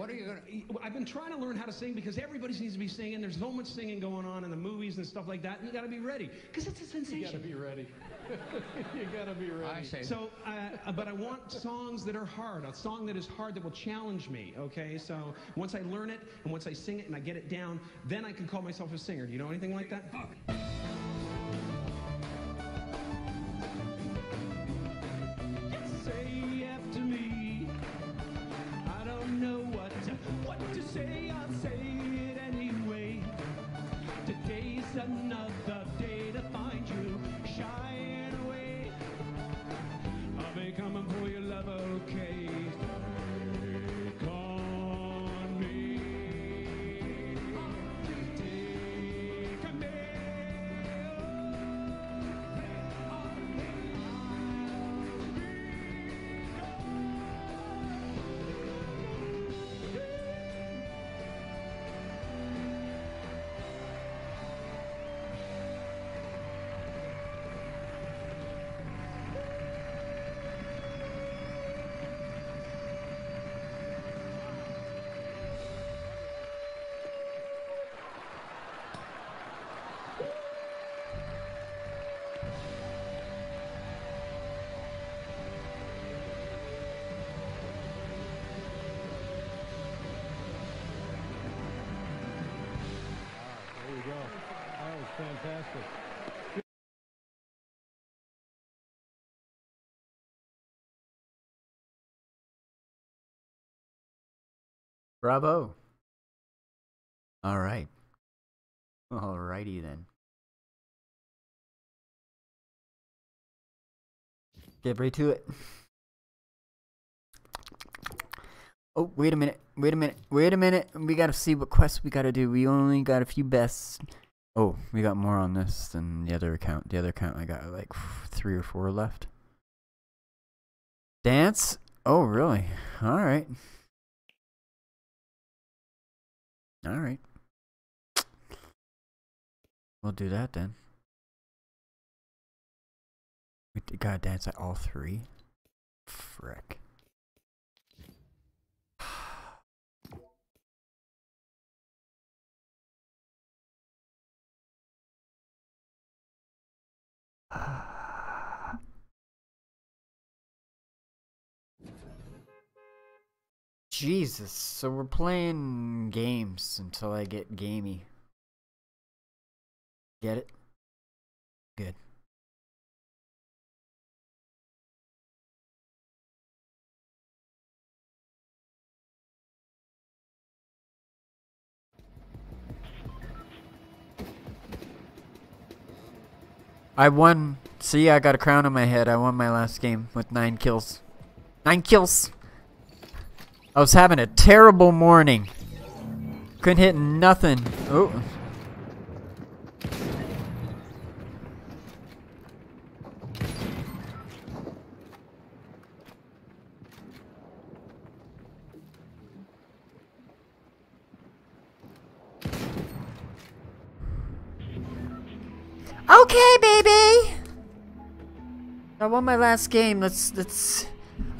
What are you gonna? I've been trying to learn how to sing because everybody seems to be singing. There's so much singing going on in the movies and stuff like that. And you got to be ready because it's a sensation. You gotta be ready. you gotta be ready. I say. So, uh, but I want songs that are hard. A song that is hard that will challenge me. Okay. So once I learn it and once I sing it and I get it down, then I can call myself a singer. Do you know anything like that? Bravo. All right. Alrighty then. Get right to it. Oh, wait a minute. Wait a minute. Wait a minute. We gotta see what quests we gotta do. We only got a few bests. Oh, we got more on this than the other account. The other account, I got like three or four left. Dance? Oh, really? Alright. Alright. We'll do that then. We gotta dance at all three? Frick. Jesus, so we're playing games until I get gamey. Get it? Good. I won. See, I got a crown on my head. I won my last game with nine kills. Nine kills! I was having a terrible morning. Couldn't hit nothing. Oh. Okay, baby. I won my last game. Let's let's.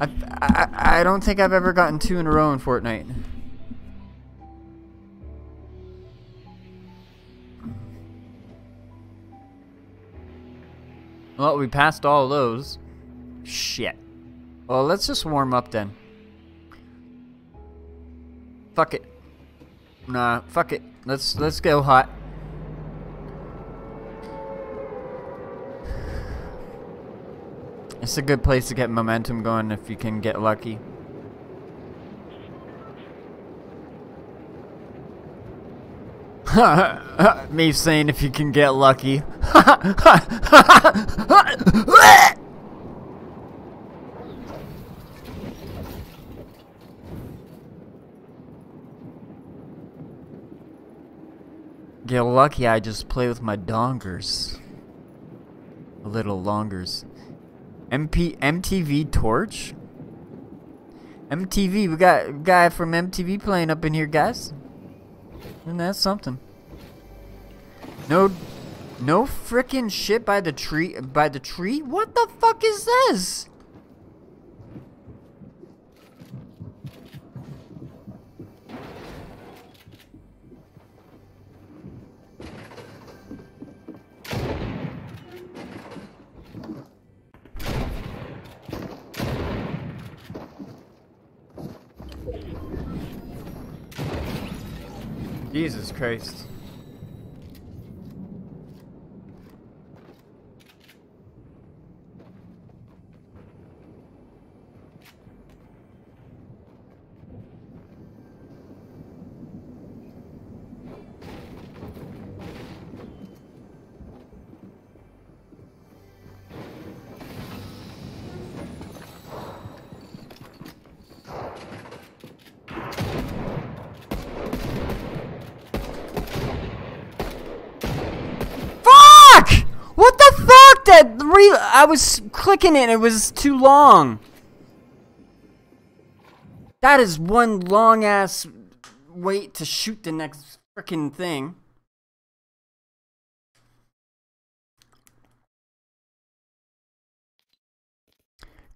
I, I I don't think I've ever gotten two in a row in Fortnite. Well, we passed all those. Shit. Well, let's just warm up then. Fuck it. Nah, fuck it. Let's let's go hot. It's a good place to get momentum going if you can get lucky. Me saying if you can get lucky. get lucky, I just play with my dongers. A little longers. MP MTV Torch? MTV, we got a guy from MTV playing up in here, guys. And that's something. No no frickin' shit by the tree by the tree? What the fuck is this? Jesus Christ. I was clicking it. It was too long. That is one long ass wait to shoot the next freaking thing.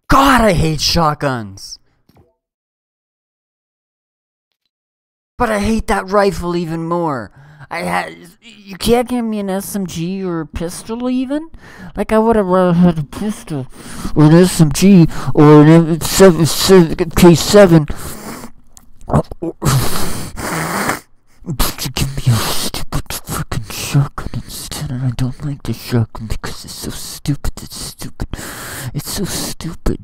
God, I hate shotguns. But I hate that rifle even more. I had you can't give me an SMG or a pistol even. Like I would have rather had a pistol or an SMG or an M- seven, seven, K7. But you give me a stupid freaking shotgun instead, and I don't like the shotgun because it's so stupid. It's stupid. It's so stupid.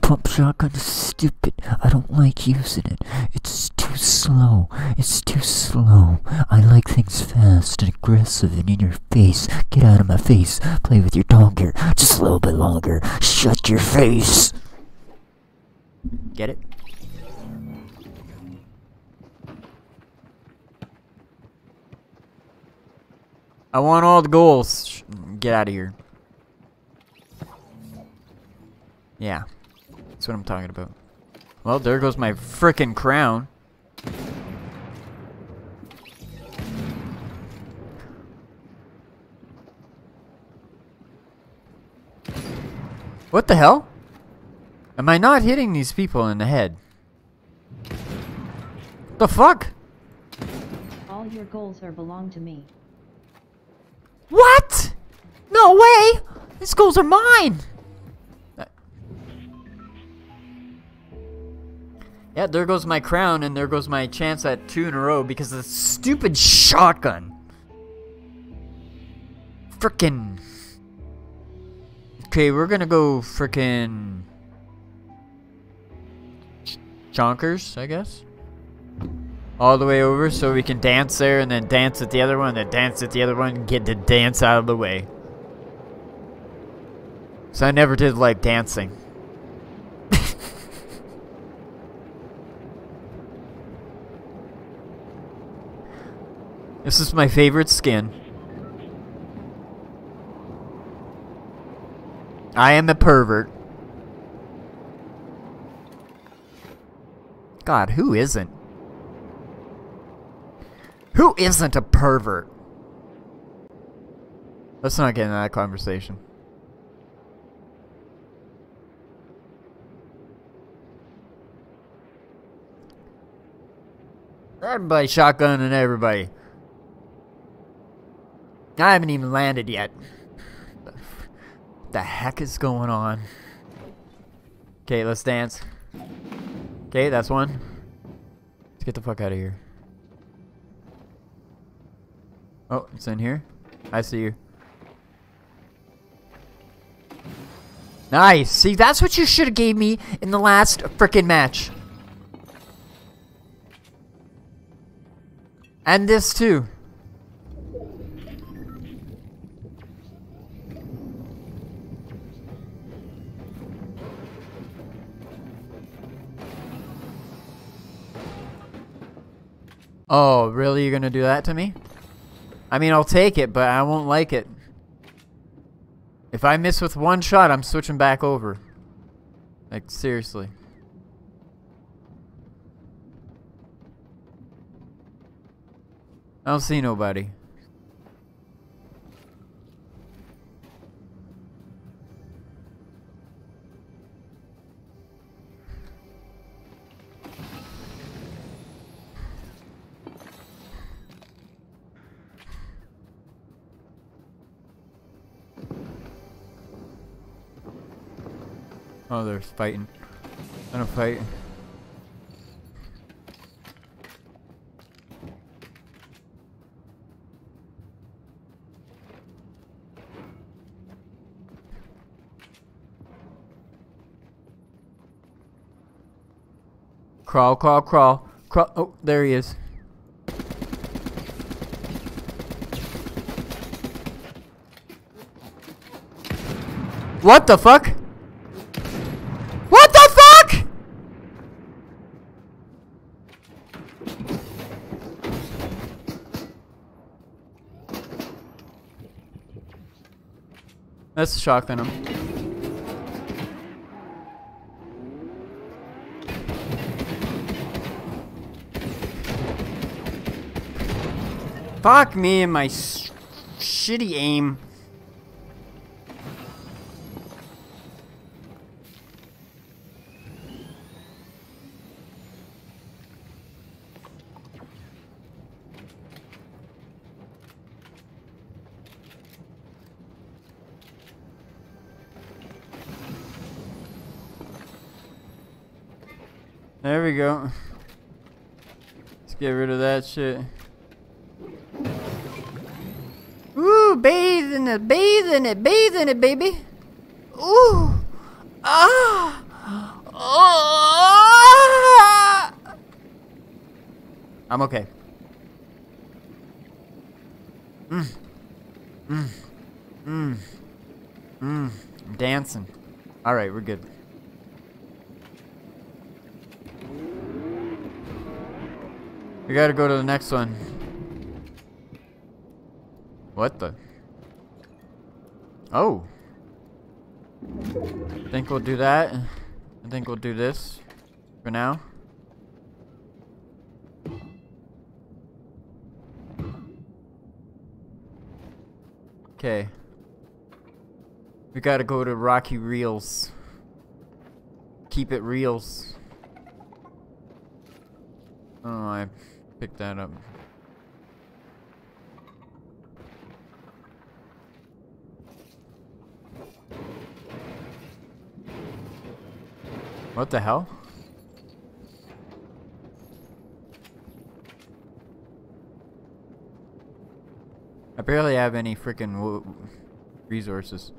Pump shotgun is stupid. I don't like using it. It's too slow. It's too slow. I like things fast and aggressive and in your face. Get out of my face. Play with your dog here. Just a little bit longer. Shut your face. Get it? I want all the goals. Get out of here. Yeah. That's what I'm talking about. Well, there goes my frickin' crown. What the hell? Am I not hitting these people in the head? The fuck? All your goals are belong to me. What? No way! These goals are mine! Yeah, there goes my crown, and there goes my chance at two in a row because of the stupid shotgun. Frickin'. Okay, we're gonna go frickin'. ch- Chonkers, I guess. All the way over so we can dance there and then dance at the other one, then dance at the other one, and get the dance out of the way. So I never did like dancing. This is my favorite skin. I am a pervert. God, who isn't? Who isn't a pervert? Let's not get into that conversation. Everybody shotgunning everybody. I haven't even landed yet. The heck is going on? Okay, let's dance. Okay, that's one. Let's get the fuck out of here. Oh, it's in here. I see you. Nice. See, that's what you should have gave me in the last freaking match. And this too. Oh, really? You're gonna do that to me? I mean, I'll take it, but I won't like it. If I miss with one shot, I'm switching back over. Like, seriously. I don't see nobody. Oh, they're fighting. I'm gonna fight. Crawl, crawl, crawl. Crawl. Oh, there he is. What the fuck? That's shotgun him. Fuck me and my shitty aim. There we go. Let's get rid of that shit. Ooh, bathe in it, bathe in it, bathe in it, baby. Ooh. Ah. Ah. I'm okay. Mm. Mm. Mm. Mm. I'm dancing. All right, we're good. We gotta go to the next one. What the? Oh. I think we'll do that. I think we'll do this for now. Okay. We gotta go to Rocky Reels. Keep it reels. Oh, I picked that up. What the hell? I barely have any freaking resources.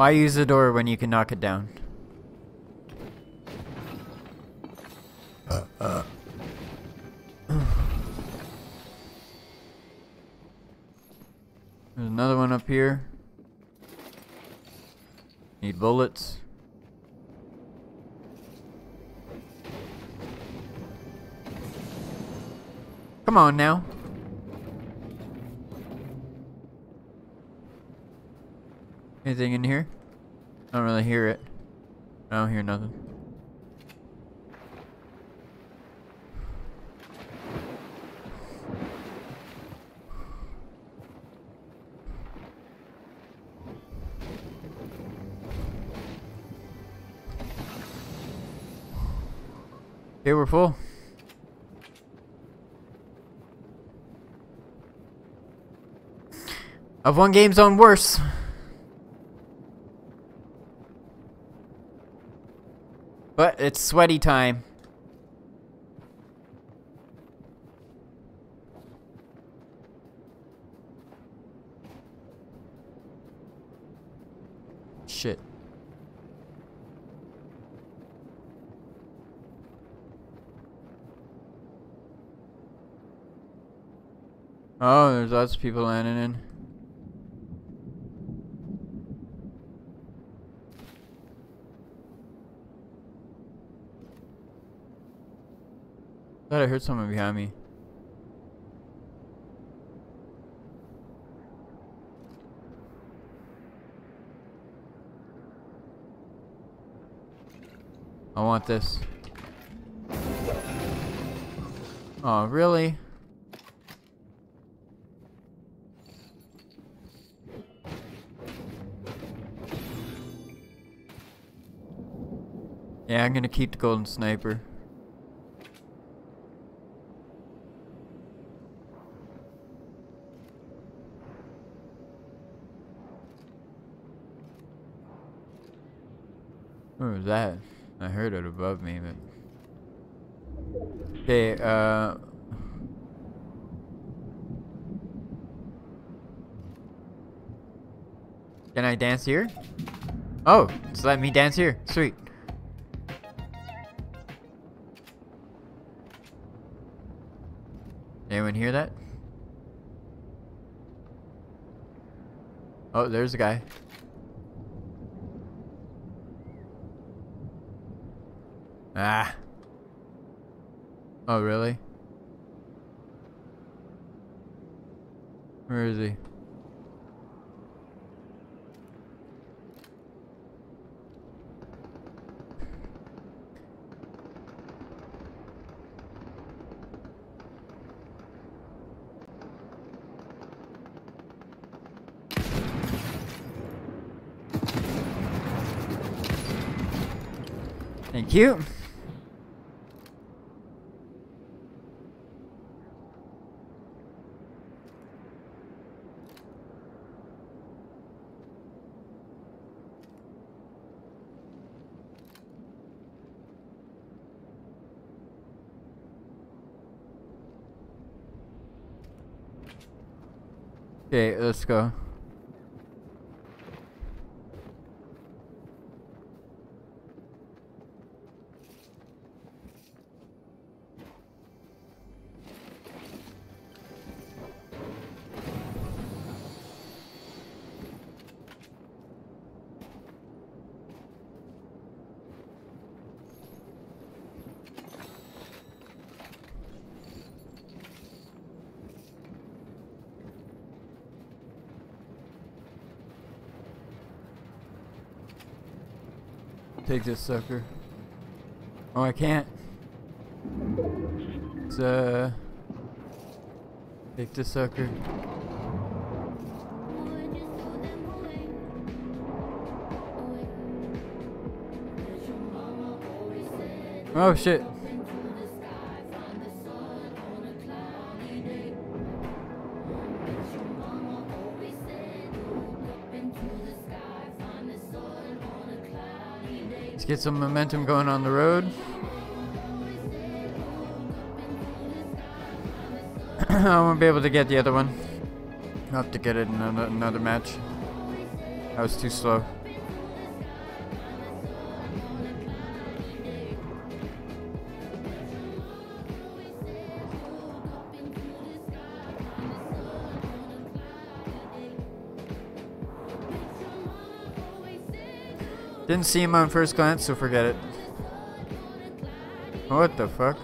Why use the door when you can knock it down? Uh, uh. There's another one up here. Need bullets. Come on now. Anything in here? I don't really hear it. I don't hear nothing. Okay, we're full. I've won games on worse. But it's sweaty time. Shit. Oh, there's lots of people landing in. Thought I heard someone behind me. I want this. Oh, really? Yeah, I'm gonna keep the golden sniper. What that? I heard it above me, but. Okay, uh. Can I dance here? Oh, it's letting me dance here. Sweet. Anyone hear that? Oh, there's a guy. Ah. Oh, really? Where is he? Thank you. Okay, let's go. Take this sucker. Oh, I can't. It's, uh... Take this sucker. Oh, shit. Get some momentum going on the road. I won't be able to get the other one. I'll have to get it in another, another match. I was too slow. Didn't see him on first glance, so forget it. What the fuck?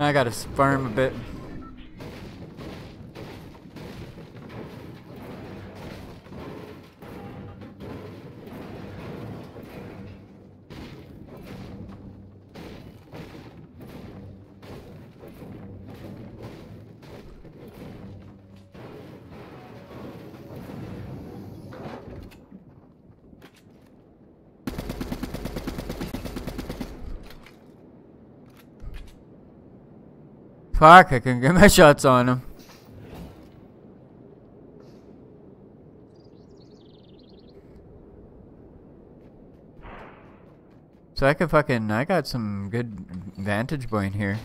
I gotta farm a bit. Fuck, I can get my shots on him. So I can fucking, I got some good vantage point here.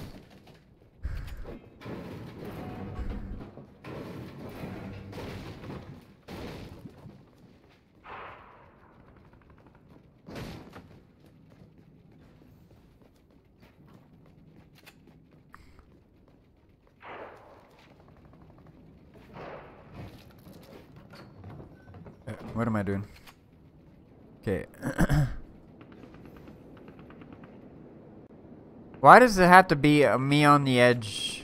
Why does it have to be uh, me on the edge?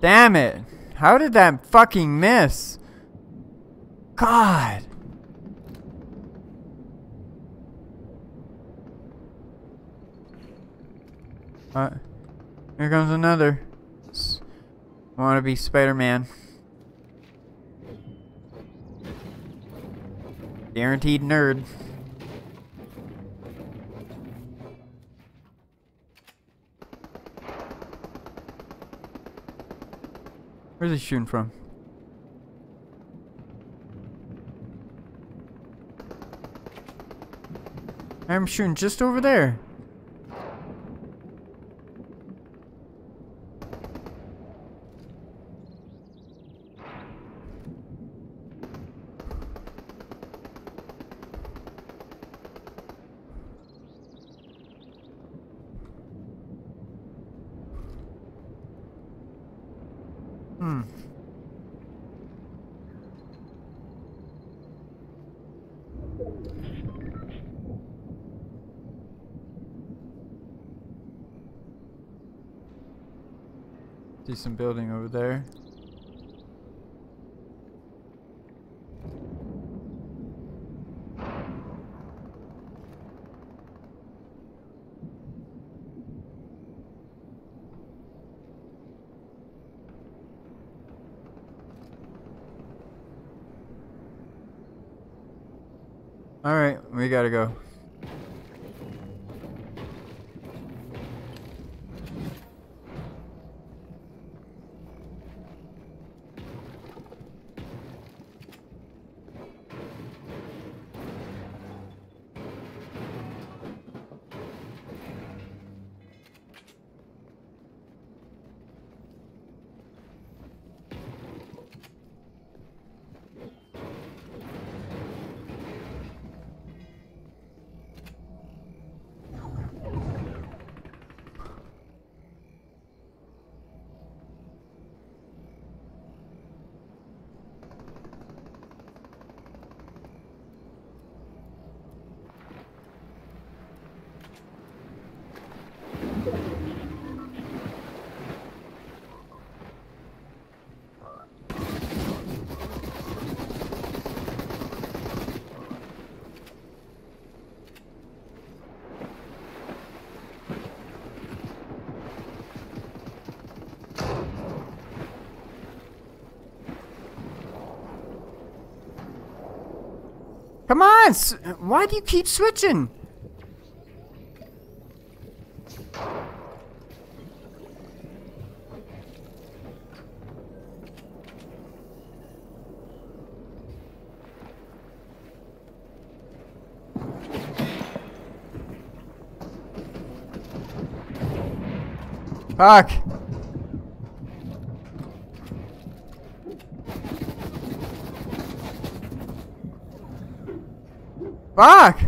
Damn it. How did that fucking miss? God. Uh, here comes another. S- Wanna be Spider-Man. Guaranteed nerd. Where's he shooting from? I'm shooting just over there. Hmm. See some building over there. Alright, we gotta go. Come on! Why do you keep switching? Fuck! Fuck!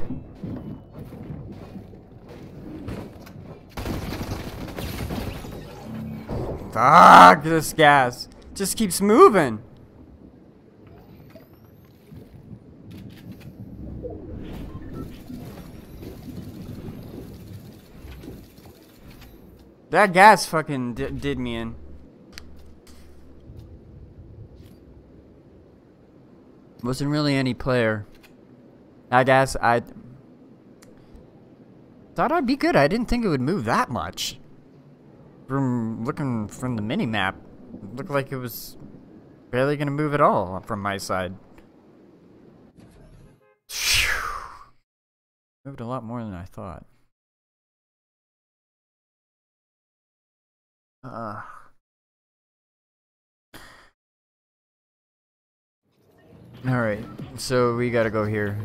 Fuck this gas. Just keeps moving. That gas fucking di- did me in. Wasn't really any player. I guess I thought I'd be good. I didn't think it would move that much. From looking from the mini map, looked like it was barely gonna move at all from my side. Moved a lot more than I thought. Uh. Alright, so we gotta go here.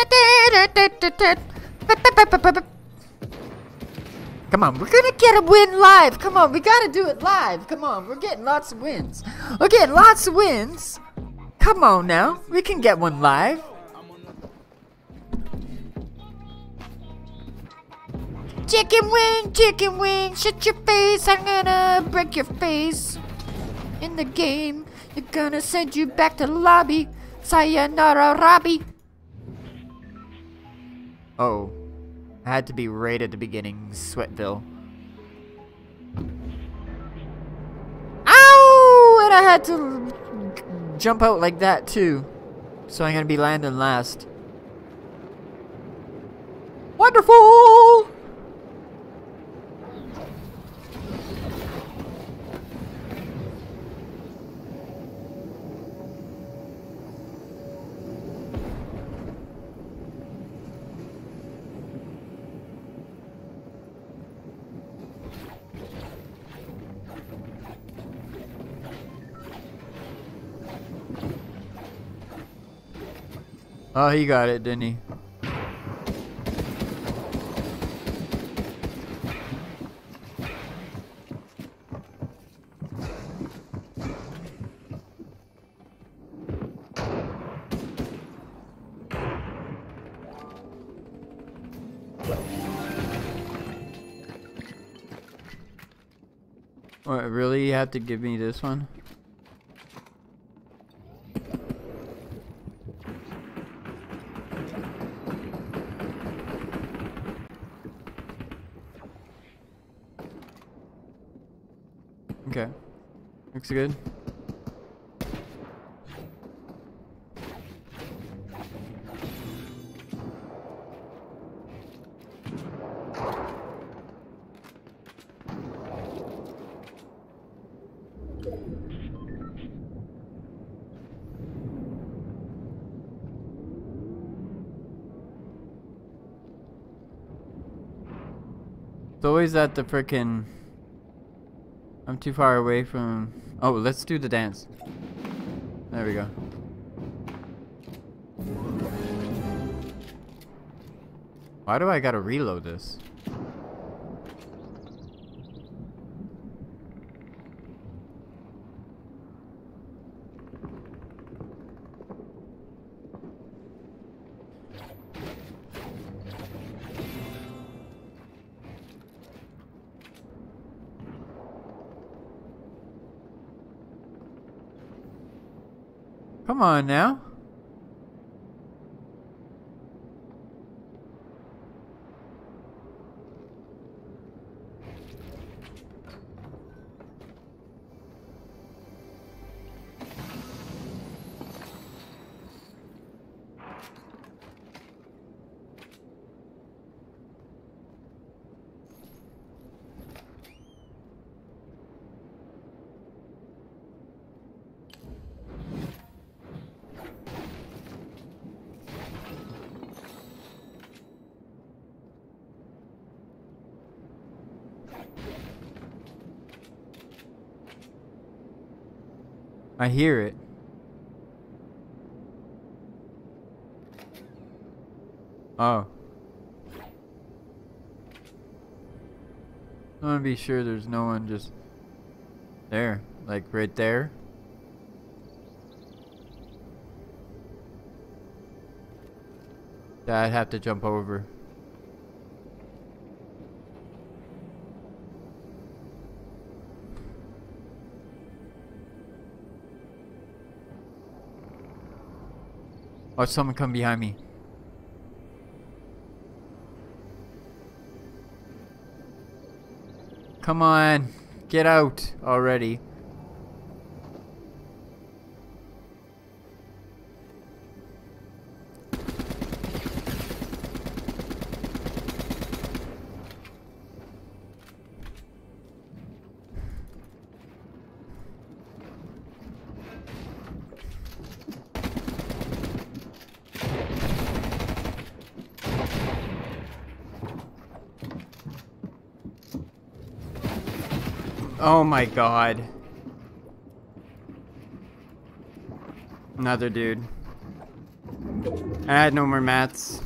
Come on, we're gonna get a win live. Come on, we gotta do it live. Come on, we're getting lots of wins. We're getting lots of wins. Come on now, we can get one live. Chicken wing, chicken wing, shut your face. I'm gonna break your face. In the game, you're gonna send you back to the lobby. Sayonara, Robbie. Oh. I had to be right at the beginning, Sweatville. Ow! And I had to jump out like that too. So I'm gonna be landing last. Wonderful! Oh, he got it, didn't he? What, really? You have to give me this one? Okay. Looks good. It's always at the frickin' I'm too far away from... Oh, let's do the dance. There we go. Why do I gotta reload this? Come on now. I hear it. Oh. I want to be sure there's no one just there, like right there. That I'd have to jump over. Watch someone come behind me. Come on. Get out already. My god. Another dude. I had no more mats.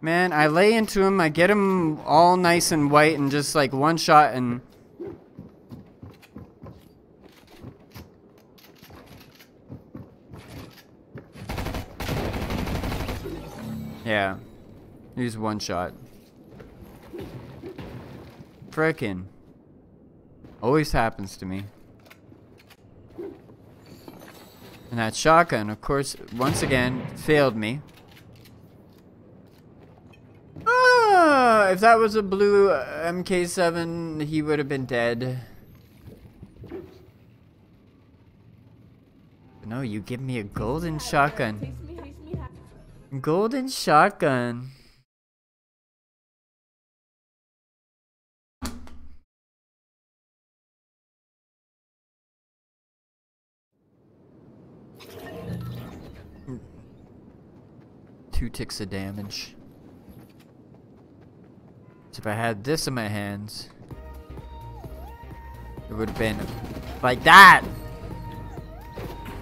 Man, I lay into him, I get him all nice and white and just like one shot and... Yeah. He's one shot. Frickin'. Always happens to me. And that shotgun, of course, once again, failed me. Ah, if that was a blue uh, MK7, he would have been dead. No, you give me a golden shotgun. Golden shotgun. Ticks of damage. So if I had this in my hands, it would have been like that.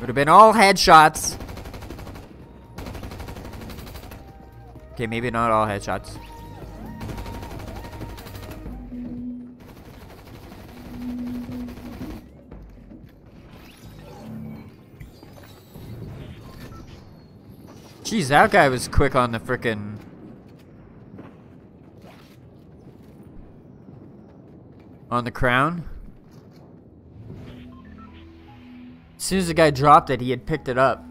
Would have been all headshots. Okay, maybe not all headshots. Jeez, that guy was quick on the frickin' On the crown? As soon as the guy dropped it, he had picked it up.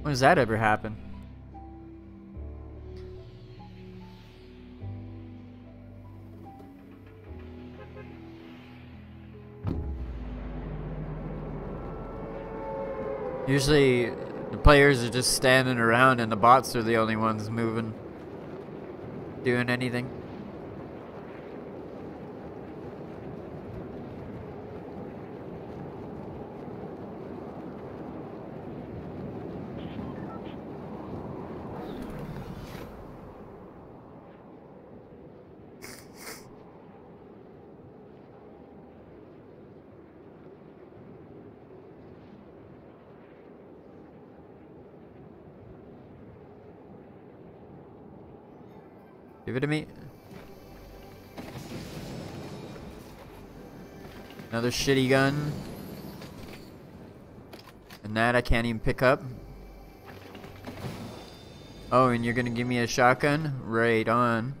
When does that ever happen? Usually, the players are just standing around and the bots are the only ones moving. Doing anything. It to me. Another shitty gun. And that I can't even pick up. Oh, and you're gonna give me a shotgun? Right on.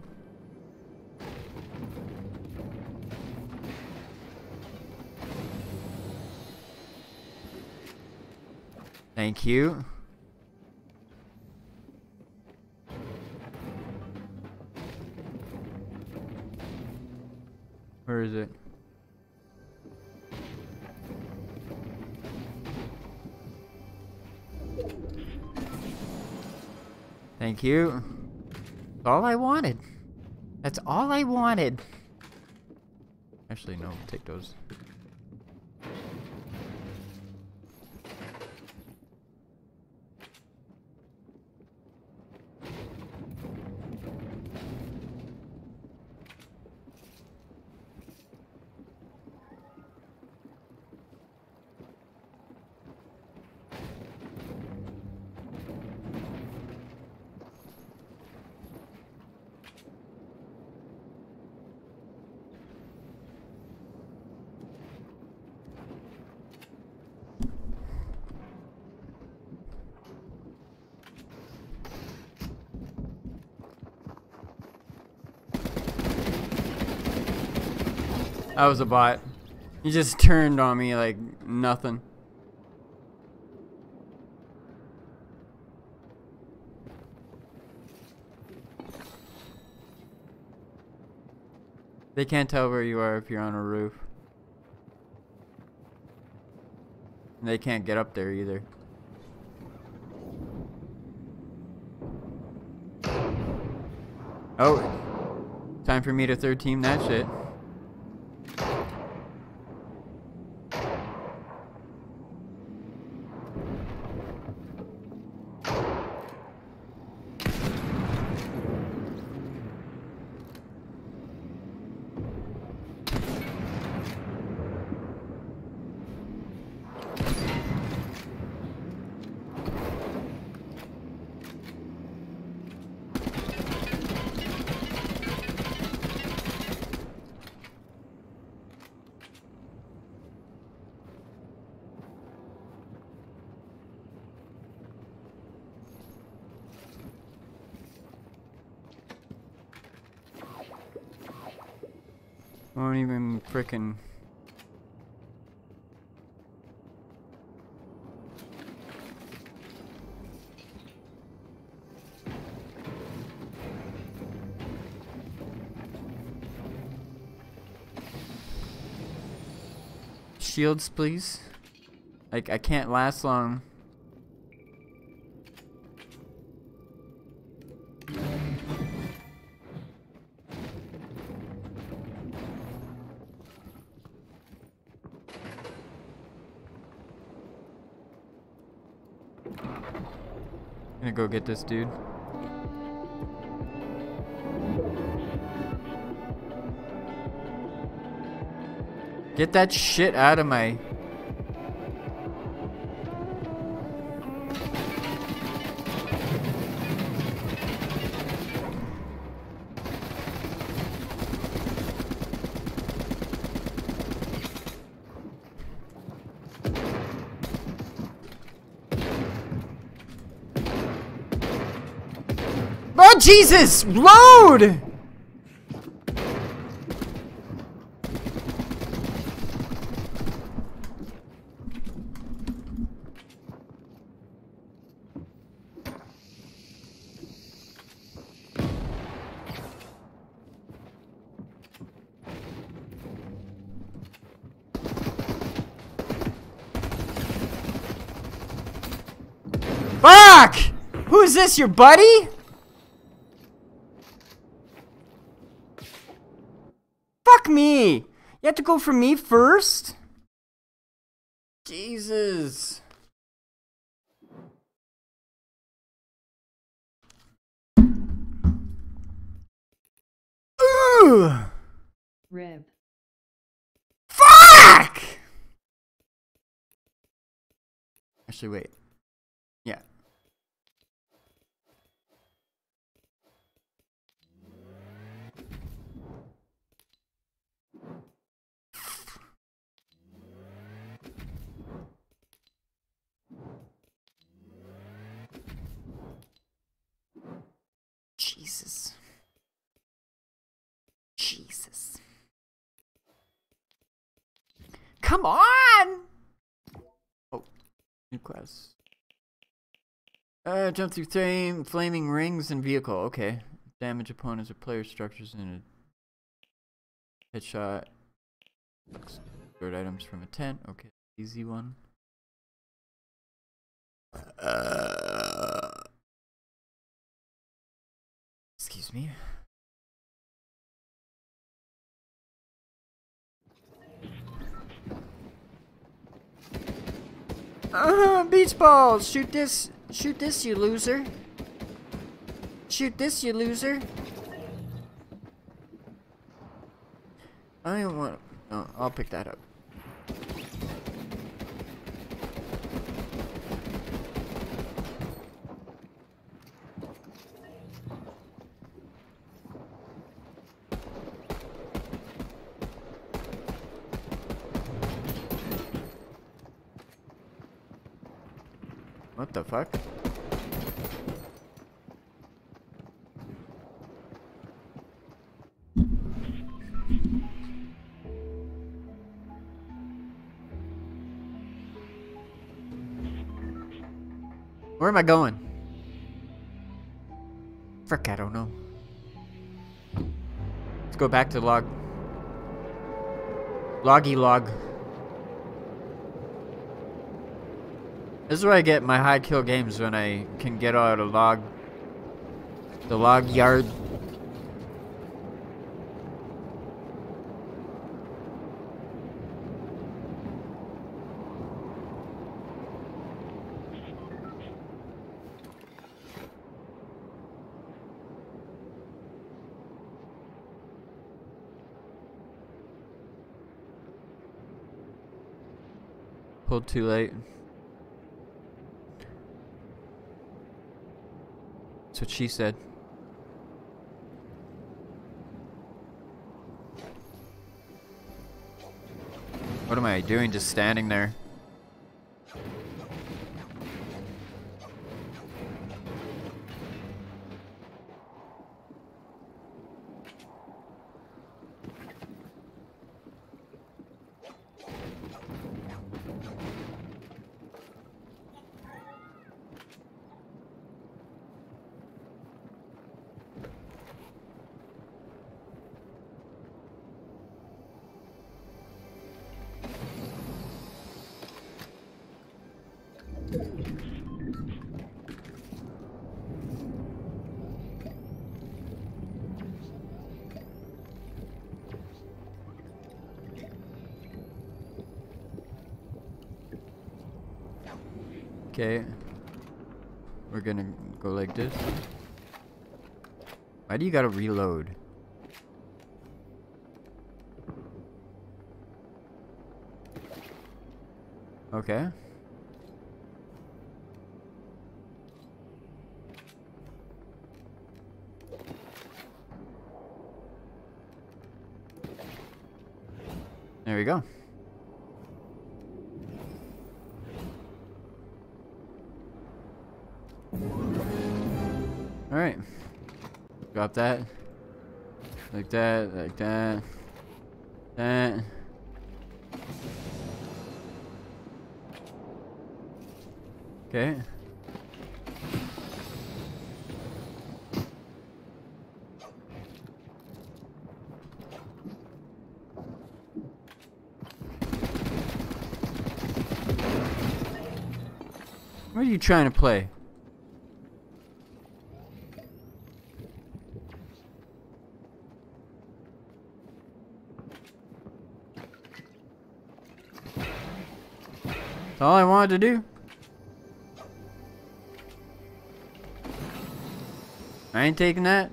Thank you. Thank you. All I wanted. That's all I wanted. Actually, no, take those. That was a bot. He just turned on me like nothing. They can't tell where you are if you're on a roof. They can't get up there either. Oh, time for me to third team that shit. Won't even frickin' Shields, please. Like, I can't last long. I'm gonna go get this dude. Get that shit out of my. Oh Jesus! Load! Fuck! Who's this, your buddy? Fuck me! You have to go for me first? Jesus. Ooh! Rib. Fuck! Actually, wait. Yeah. Jesus. Jesus. Come on! Oh, new quest. Uh, jump through flame, flaming rings and vehicle. Okay. Damage opponents or player structures in a headshot. Third items from a tent. Okay, easy one. Uh, excuse me. Uh, beach balls! Shoot this! Shoot this, you loser! Shoot this, you loser! I don't want. No, I'll pick that up. I going? Frick, I don't know. Let's go back to log. Loggy log. This is where I get my high kill games when I can get out of log. The log yard. Too late. That's what she said. What am I doing just standing there? You gotta reload? Okay. There we go. Drop that. Like that, like that. That. Okay. What are you trying to play? Wanted to do. I ain't taking that.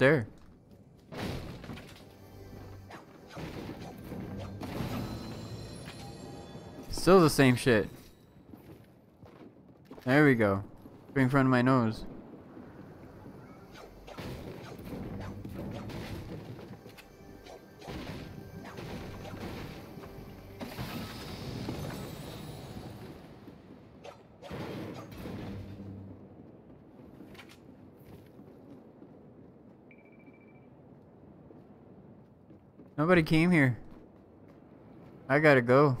There. Still the same shit. There we go. Right in front of my nose. Nobody came here. I gotta go.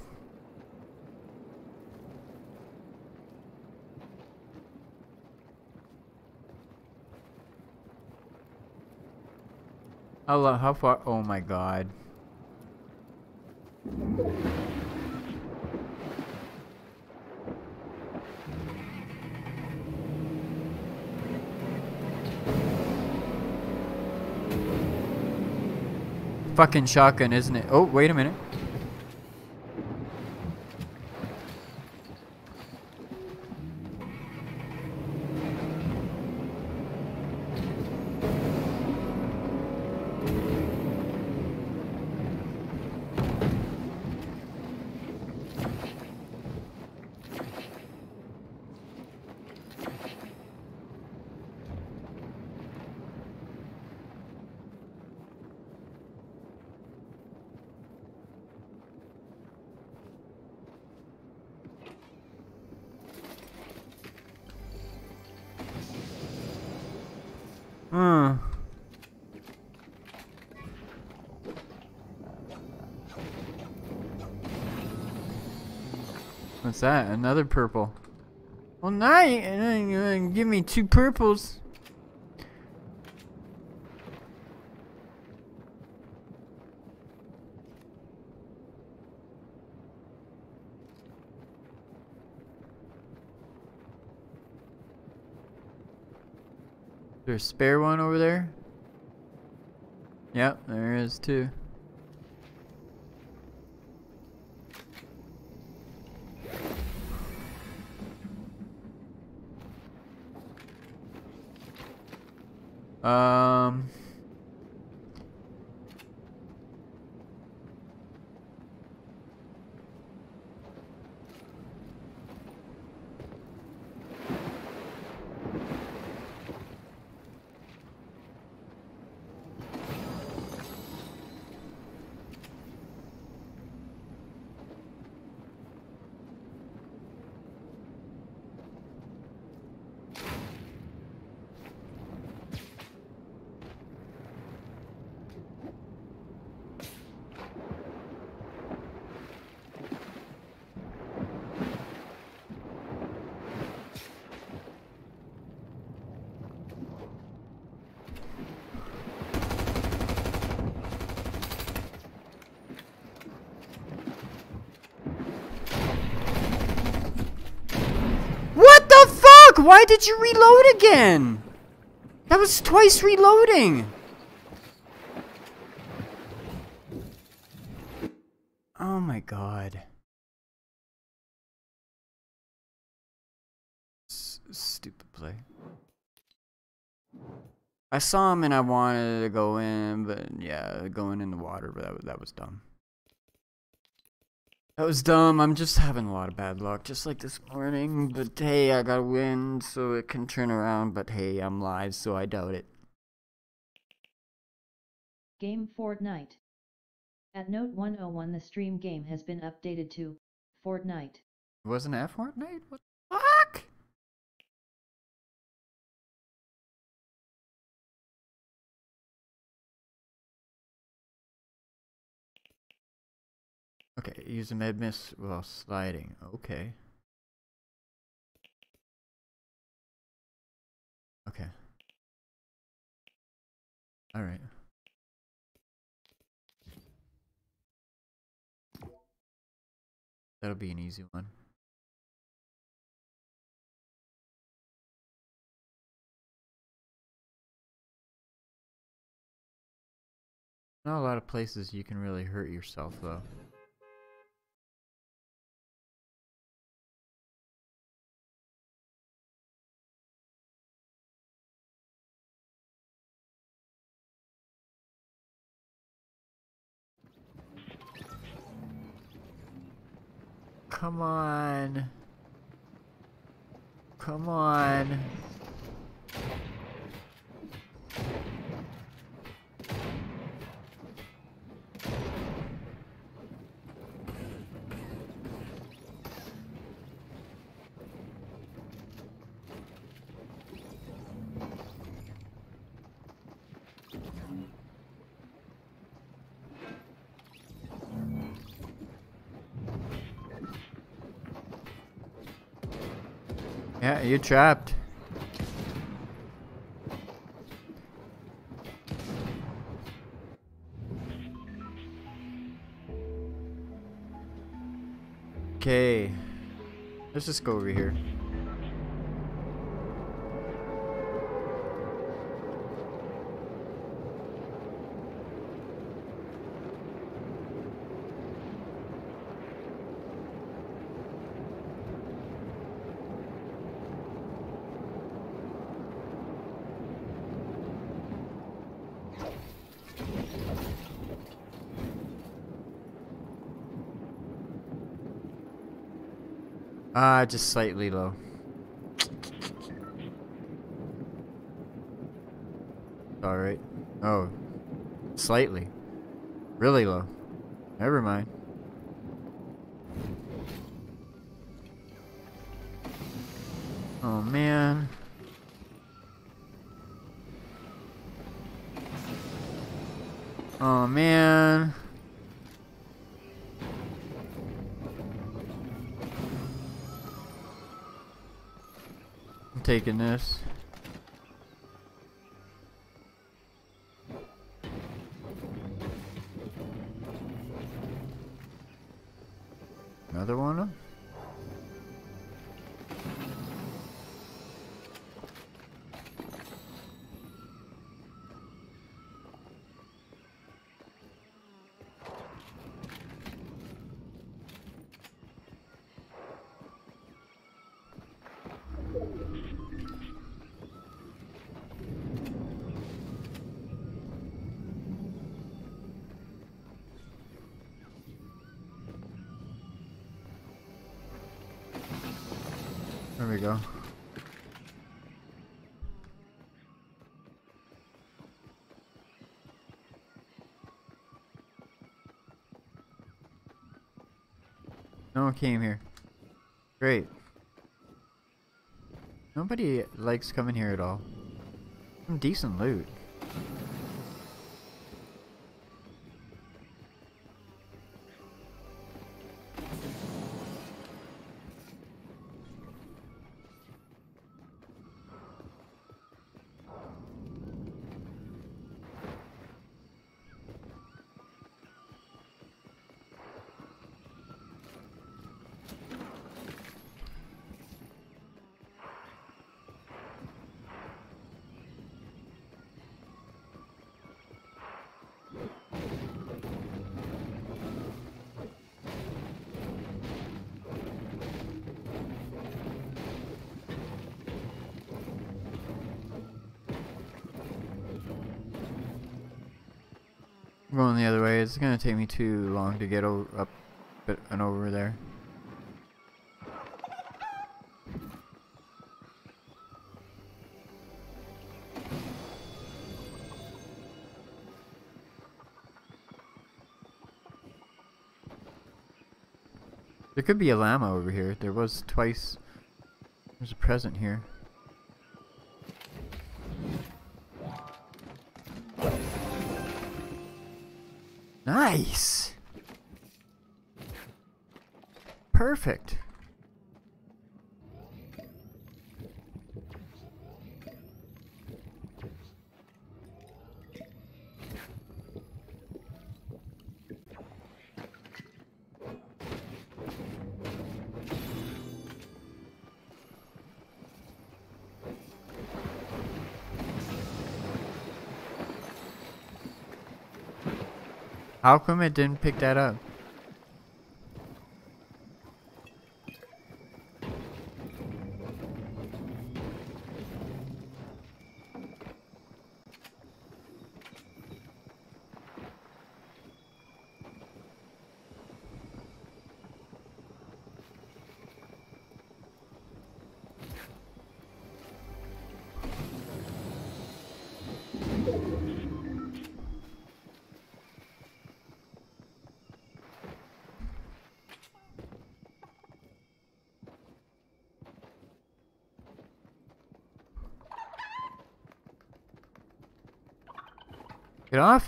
How how far? Oh my god. Fucking shotgun, isn't it? Oh, wait a minute. Hmm. What's that? Another purple. Well, now give me two purples. Is there a spare one over there? Yep, there is too. Um. Why did you reload again? That was twice reloading. Oh my god. S- stupid play. I saw him and I wanted to go in, but yeah, going in the water, but that that was dumb. That was dumb. I'm just having a lot of bad luck, just like this morning. But hey, I gotta win so it can turn around. But hey, I'm live, so I doubt it. Game Fortnite. At Note 101 the stream game has been updated to Fortnite. Wasn't that Fortnite? What use a med mist while sliding. Okay. Okay. Alright. That'll be an easy one. Not a lot of places you can really hurt yourself though. Come on. Come on. You're trapped. Okay. Let's just go over here. Ah, just slightly low. Alright. Oh. Slightly. Really low. Never mind. Oh man. Oh man. Taking this. No one came here. Great. Nobody likes coming here at all. Some decent loot. Going the other way. It's gonna take me too long to get up and over there. There could be a llama over here. There was twice. There's a present here. How come it didn't pick that up?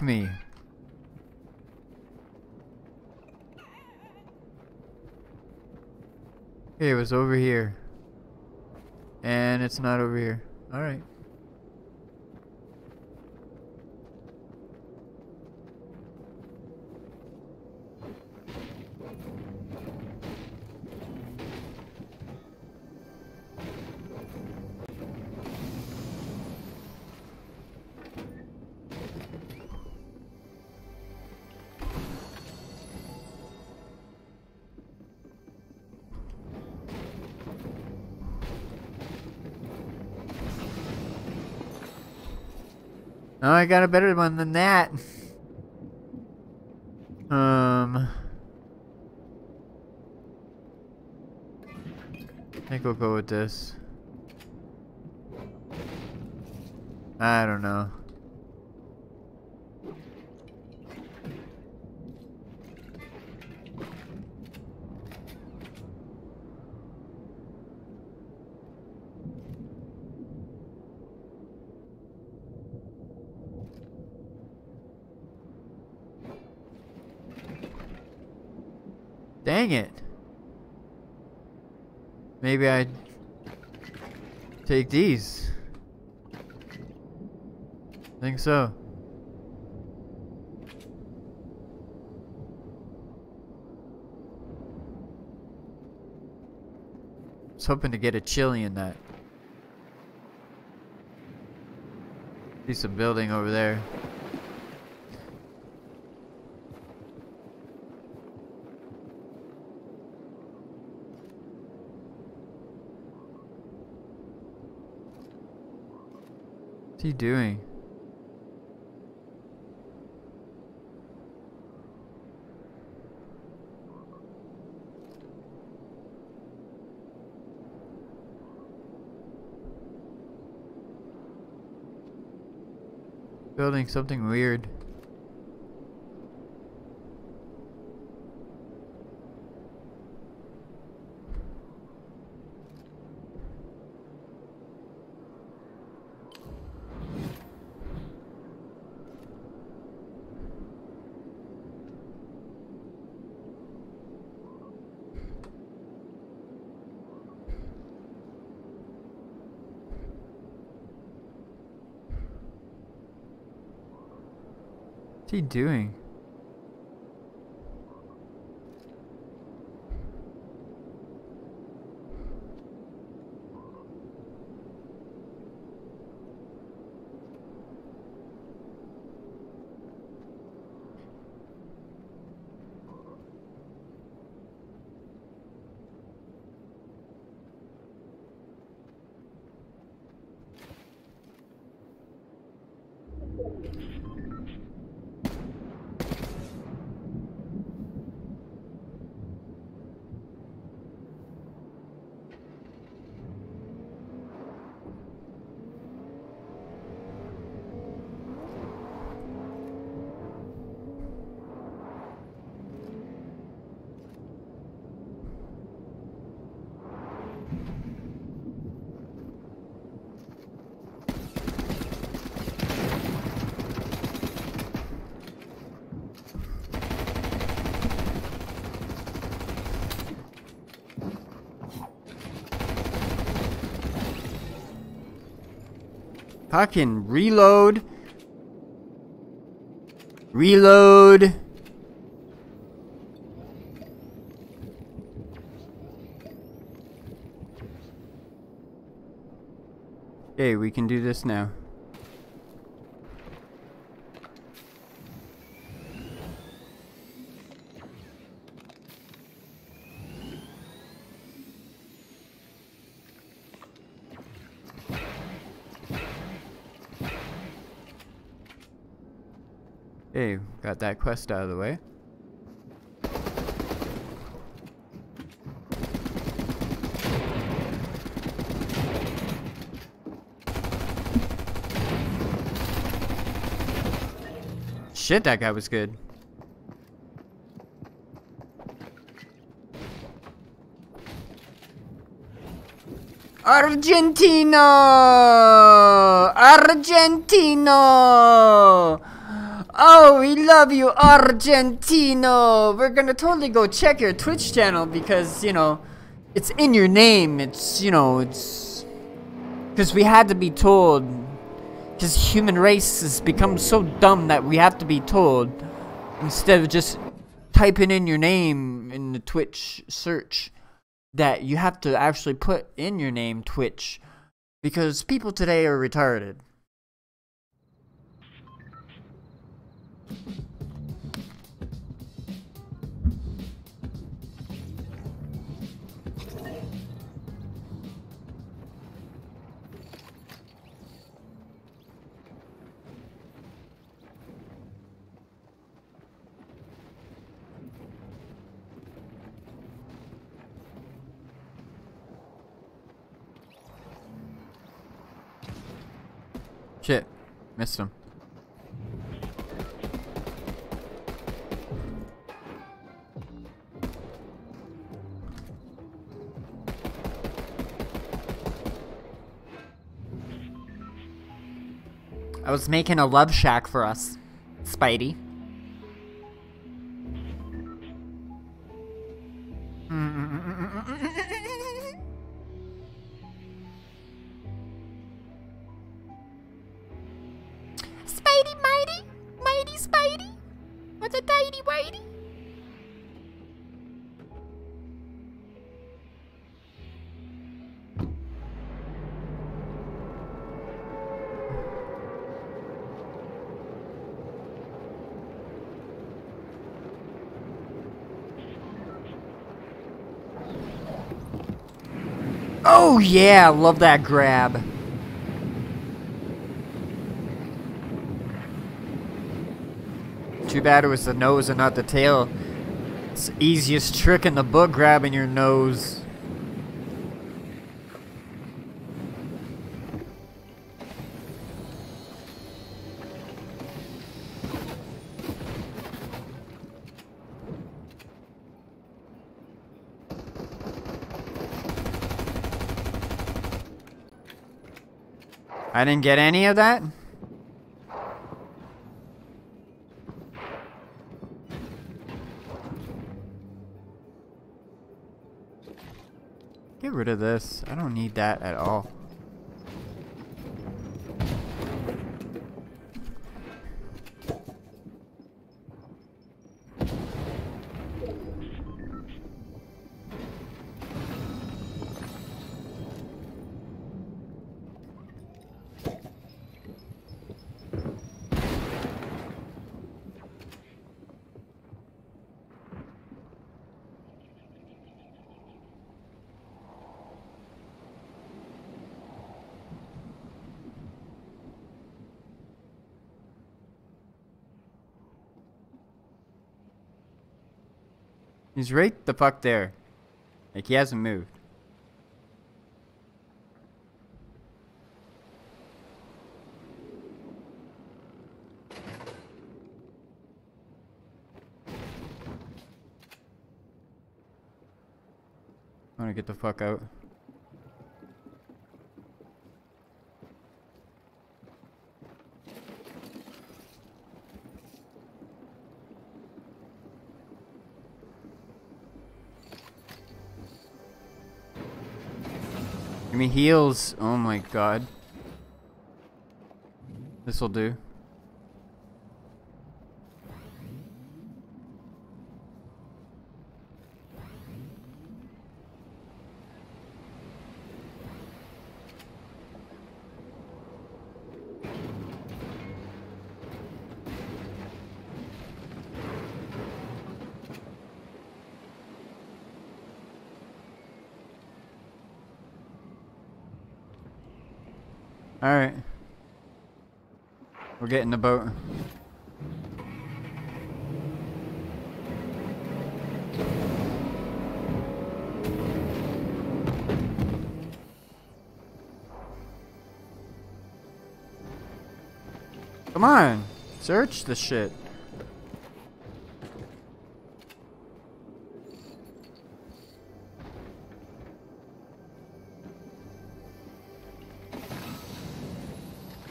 Me. It was over here. And it's not over here. Alright. I got a better one than that. Um. I think we'll go with this. I don't know. Dang it. Maybe I take these. Think so. Was hoping to get a chili in that. See some building over there. What's he doing? Building something weird. What's he doing? Fucking reload. Reload. Okay, we can do this now. Okay, got that quest out of the way. Shit, that guy was good. Argentina! Argentina! Oh, we love you, Argentino! We're gonna totally go check your Twitch channel because, you know, it's in your name. It's, you know, it's. Because we had to be told. Because human race has become so dumb that we have to be told. Instead of just typing in your name in the Twitch search, that you have to actually put in your name Twitch. Because people today are retarded. Shit. Missed him. I was making a love shack for us, Spidey. Yeah, love that grab. Too bad it was the nose and not the tail. It's the easiest trick in the book, grabbing your nose. I didn't get any of that? Get rid of this. I don't need that at all. He's right the fuck there. Like he hasn't moved. I wanna get the fuck out. me heals. Oh my god. This'll do. Boat. Come on, search the shit.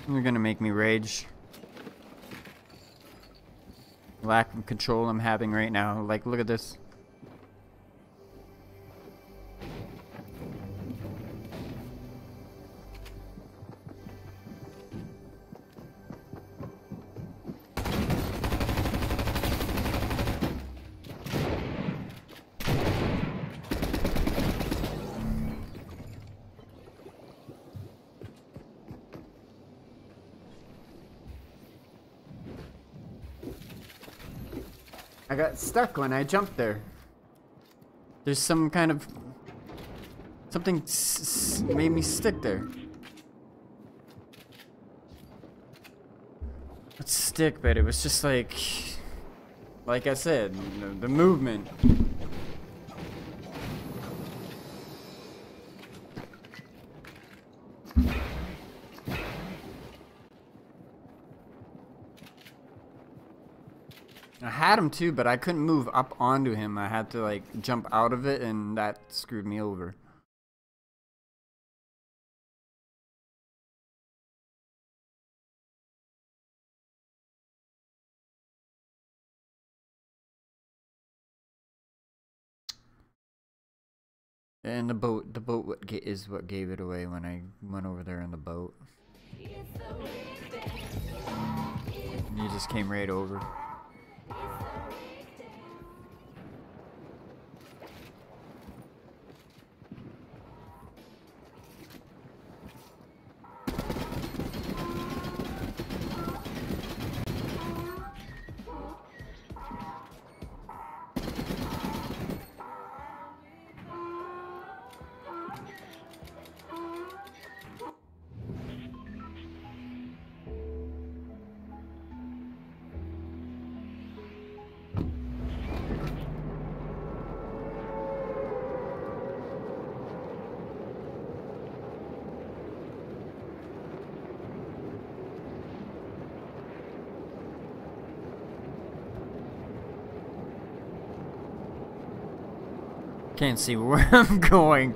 You're gonna make me rage. Lack of control I'm having right now. Like, look at this. Stuck when I jumped there. There's some kind of something made me stick there. Not stick, but it was just like, like I said, the, the movement. I had him too, but I couldn't move up onto him. I had to like jump out of it, and that screwed me over. And the boat, the boat what is what gave it away when I went over there in the boat. You just came right over. Can't see where I'm going.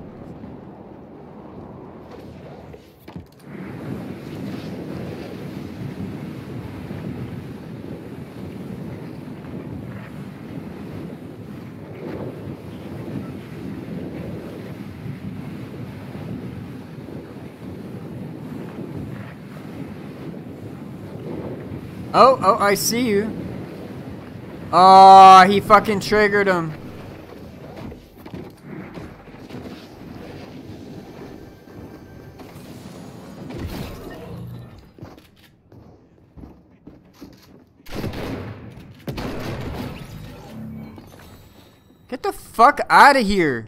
Oh, oh, I see you. Oh, he fucking triggered him. Fuck out of here.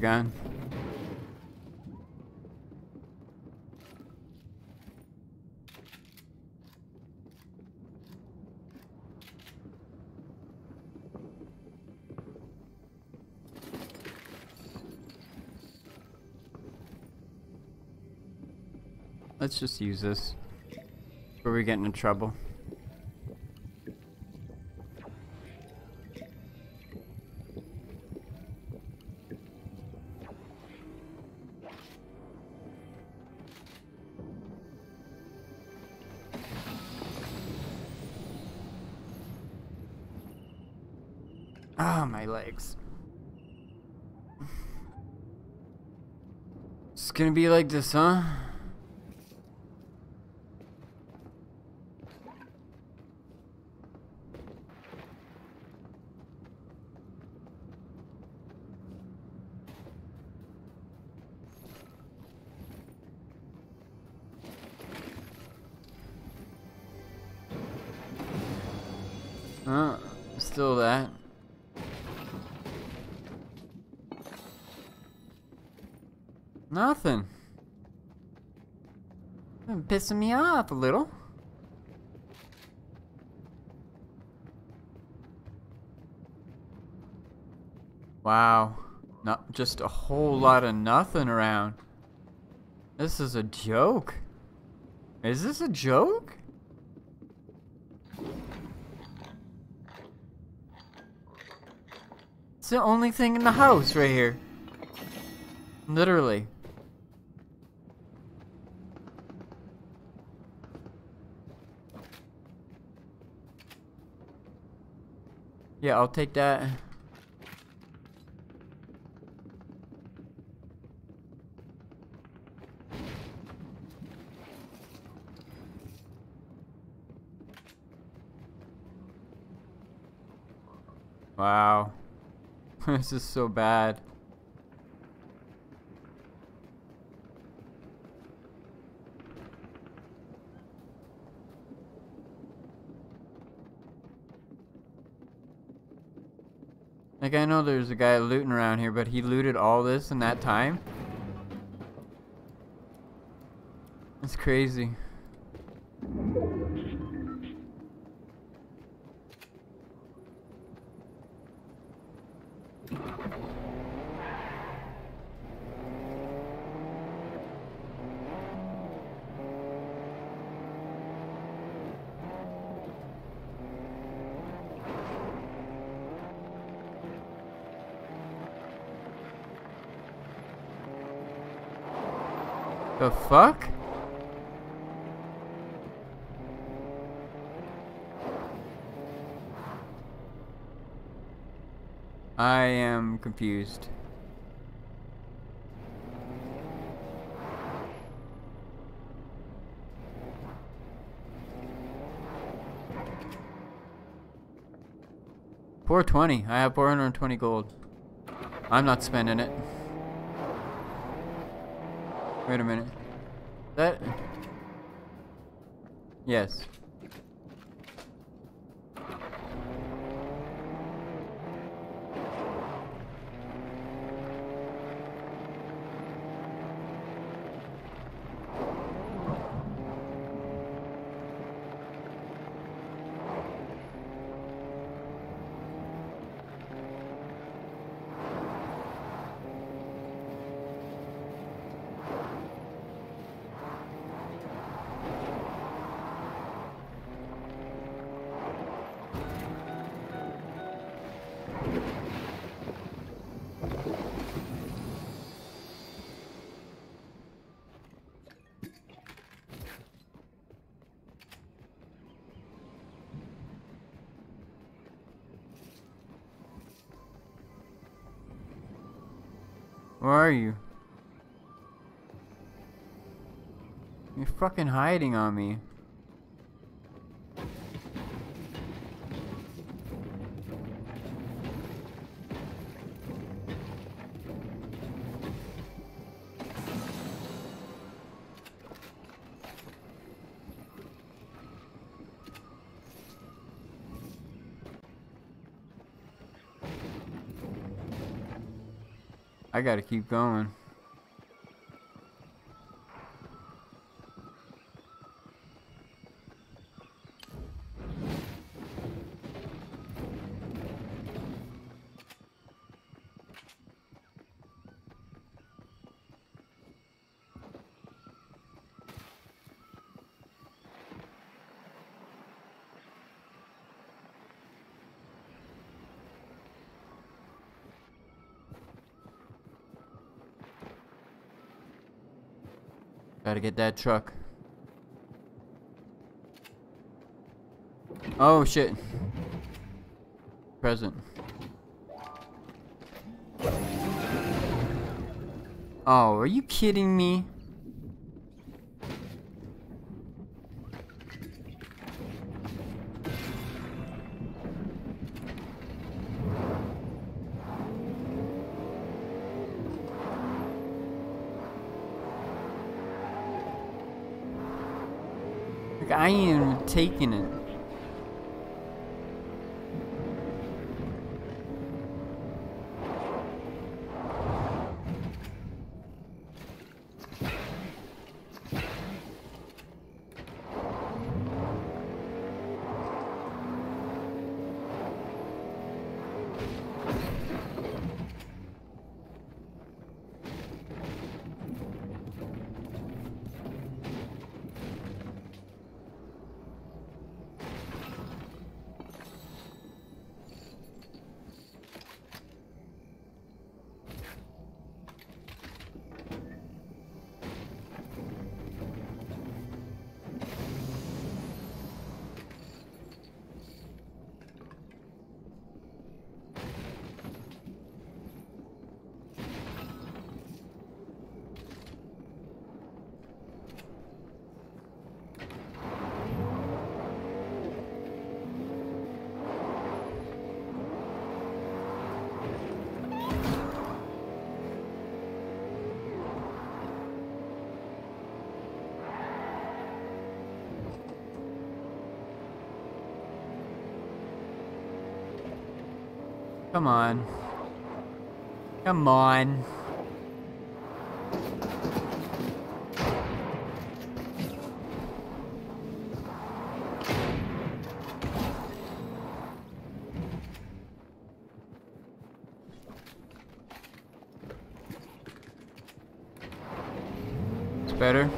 gun. Let's just use this. before we get into trouble. Gonna be like this, huh? Pissing me off a little. Wow. Not just a whole lot of nothing around. This is a joke. Is this a joke? It's the only thing in the house right here. Literally. Yeah, I'll take that. Wow. this is so bad. Like, I know there's a guy looting around here, but he looted all this in that time? That's crazy. The fuck? I am confused. Four twenty. I have four hundred and twenty gold. I'm not spending it. Wait a minute. That. Yes. Fucking hiding on me. I gotta keep going. Gotta get that truck. Oh shit. Present. Oh, are you kidding me? Like, I ain't even taking it. Come on. Come on. It's better.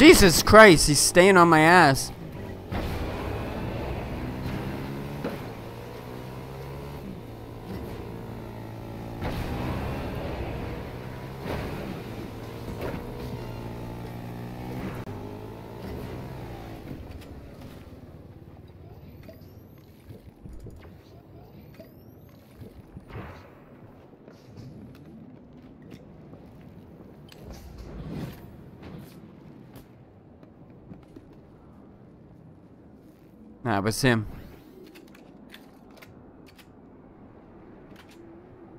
Jesus Christ, he's staying on my ass. That was him.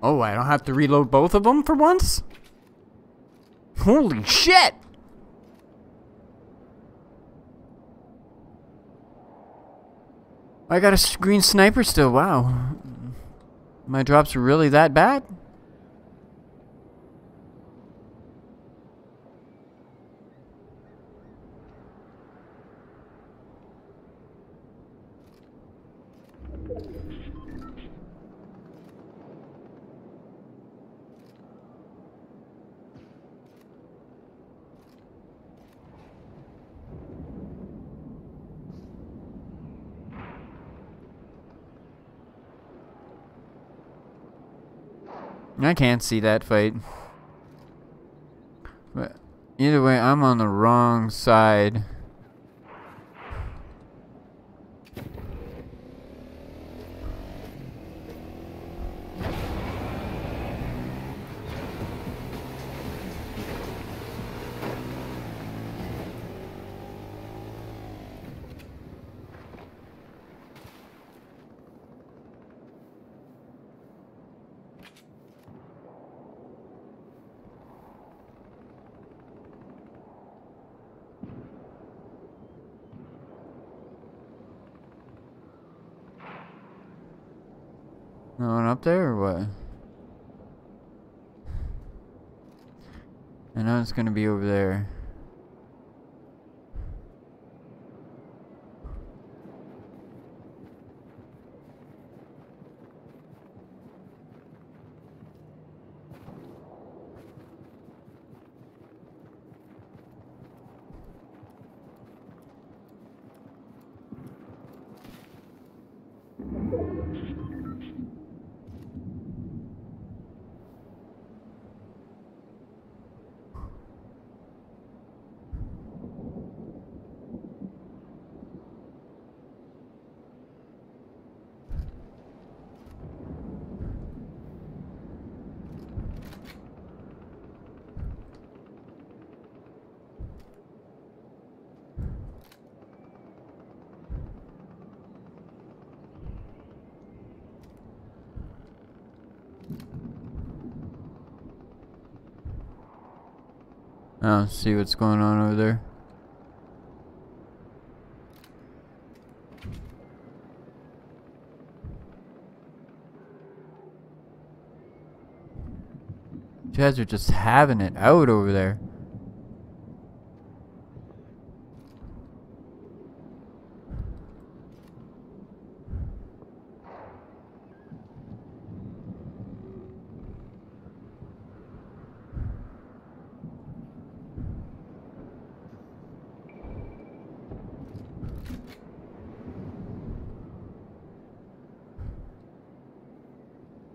Oh, I don't have to reload both of them for once? Holy shit! I got a green sniper still, wow. My drops are really that bad? I can't see that fight. But either way, I'm on the wrong side. No one up there or what? It's gonna be over there. Oh, see what's going on over there. You guys are just having it out over there.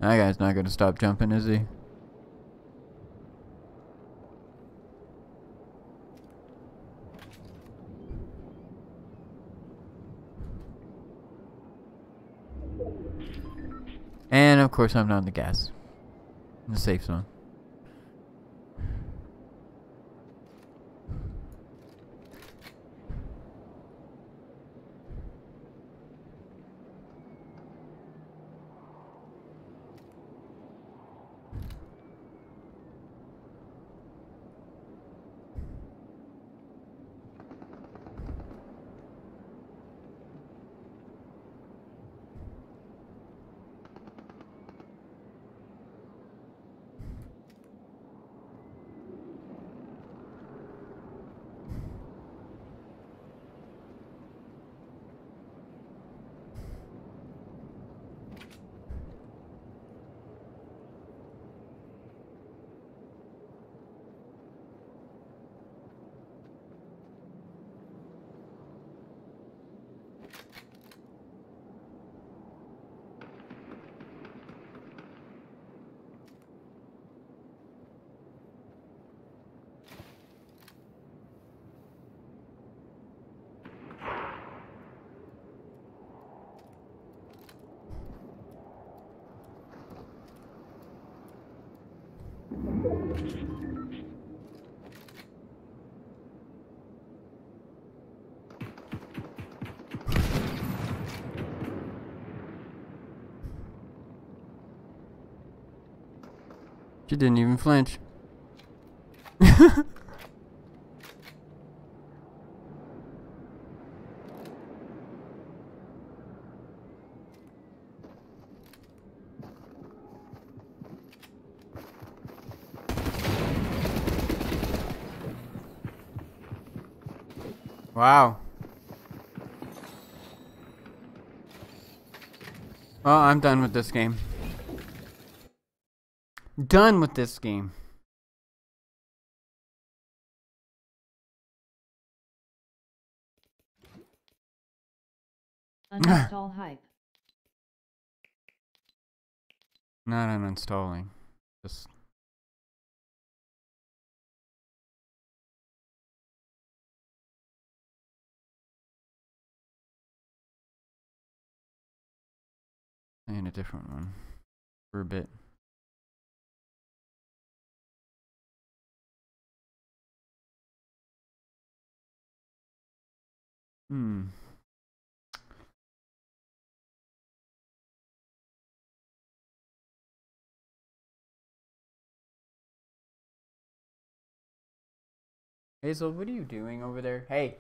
That guy's not gonna stop jumping, is he? And of course I'm not in the gas. In the safe zone. Didn't even flinch. wow. Well, I'm done with this game. Done with this game. Uninstall hype. Not uninstalling. Just playing a different one for a bit. Hmm. Hazel, what are you doing over there? Hey.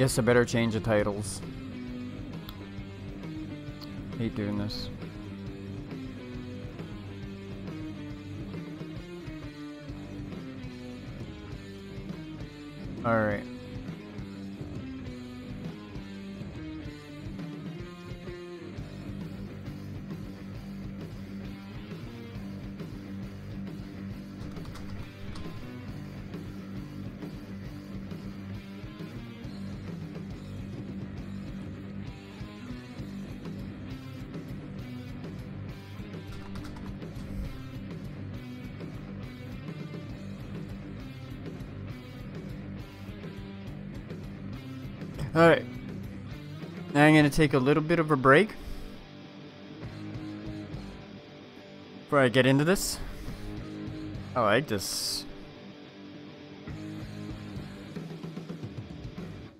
Guess I better change the titles. Hate doing this. I'm gonna take a little bit of a break. Before I get into this. I like this.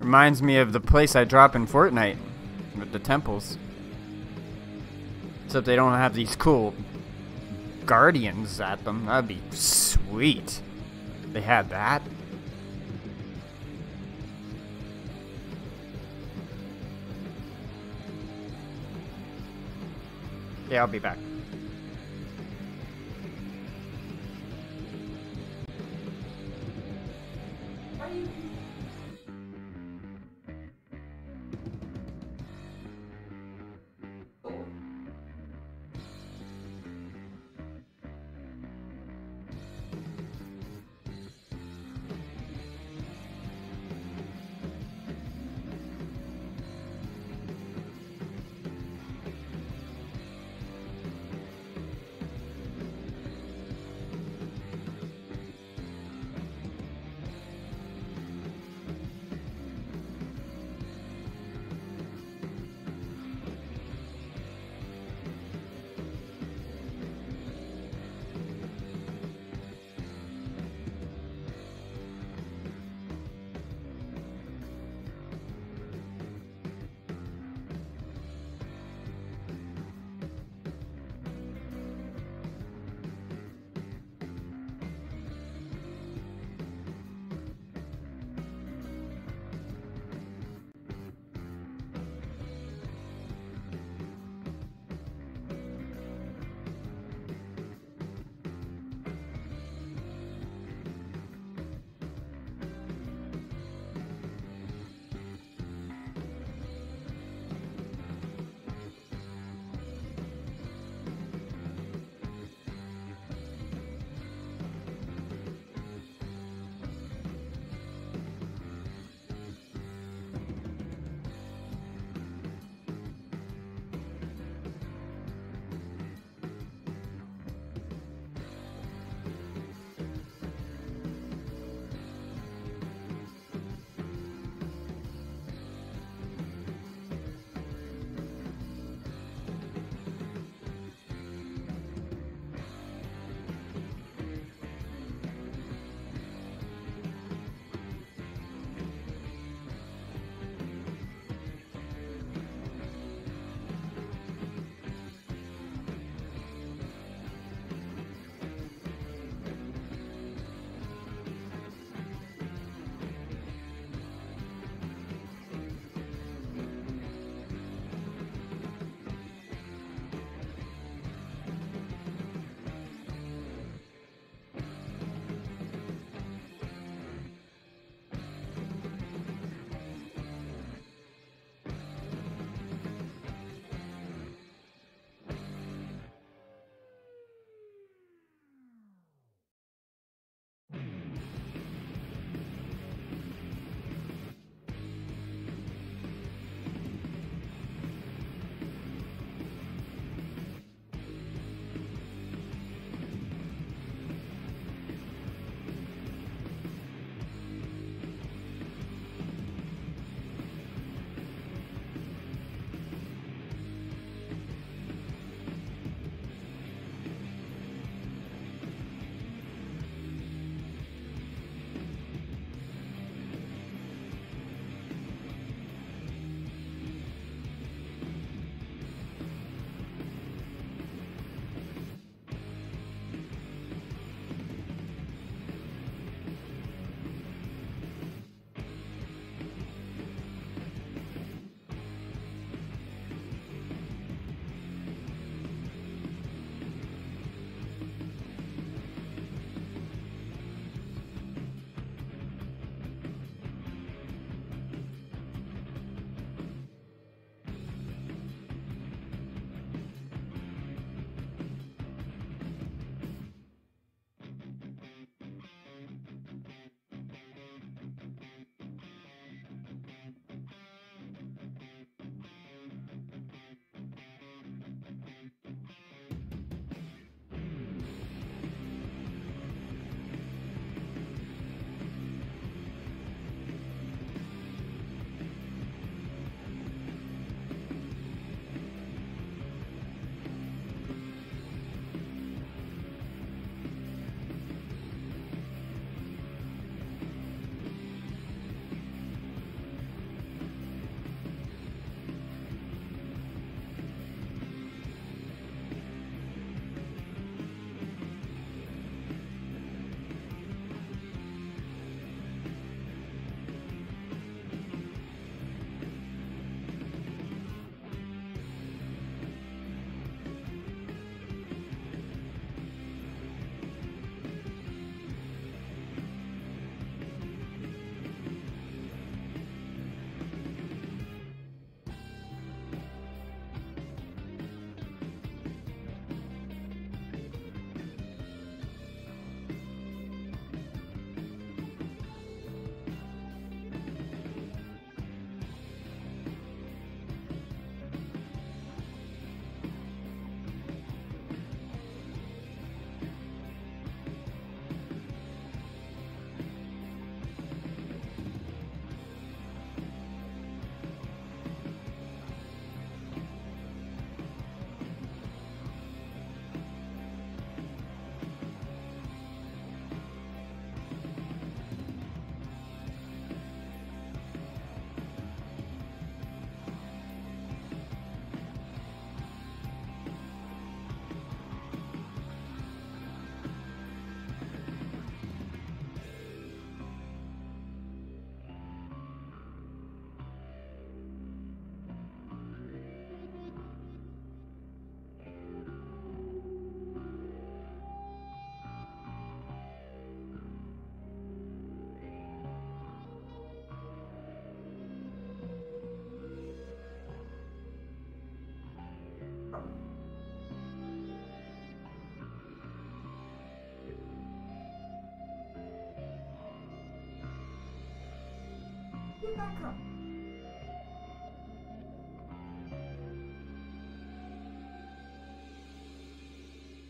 Reminds me of the place I drop in Fortnite. With the temples. Except they don't have these cool guardians at them. That'd be sweet. They had that. Yeah, I'll be back.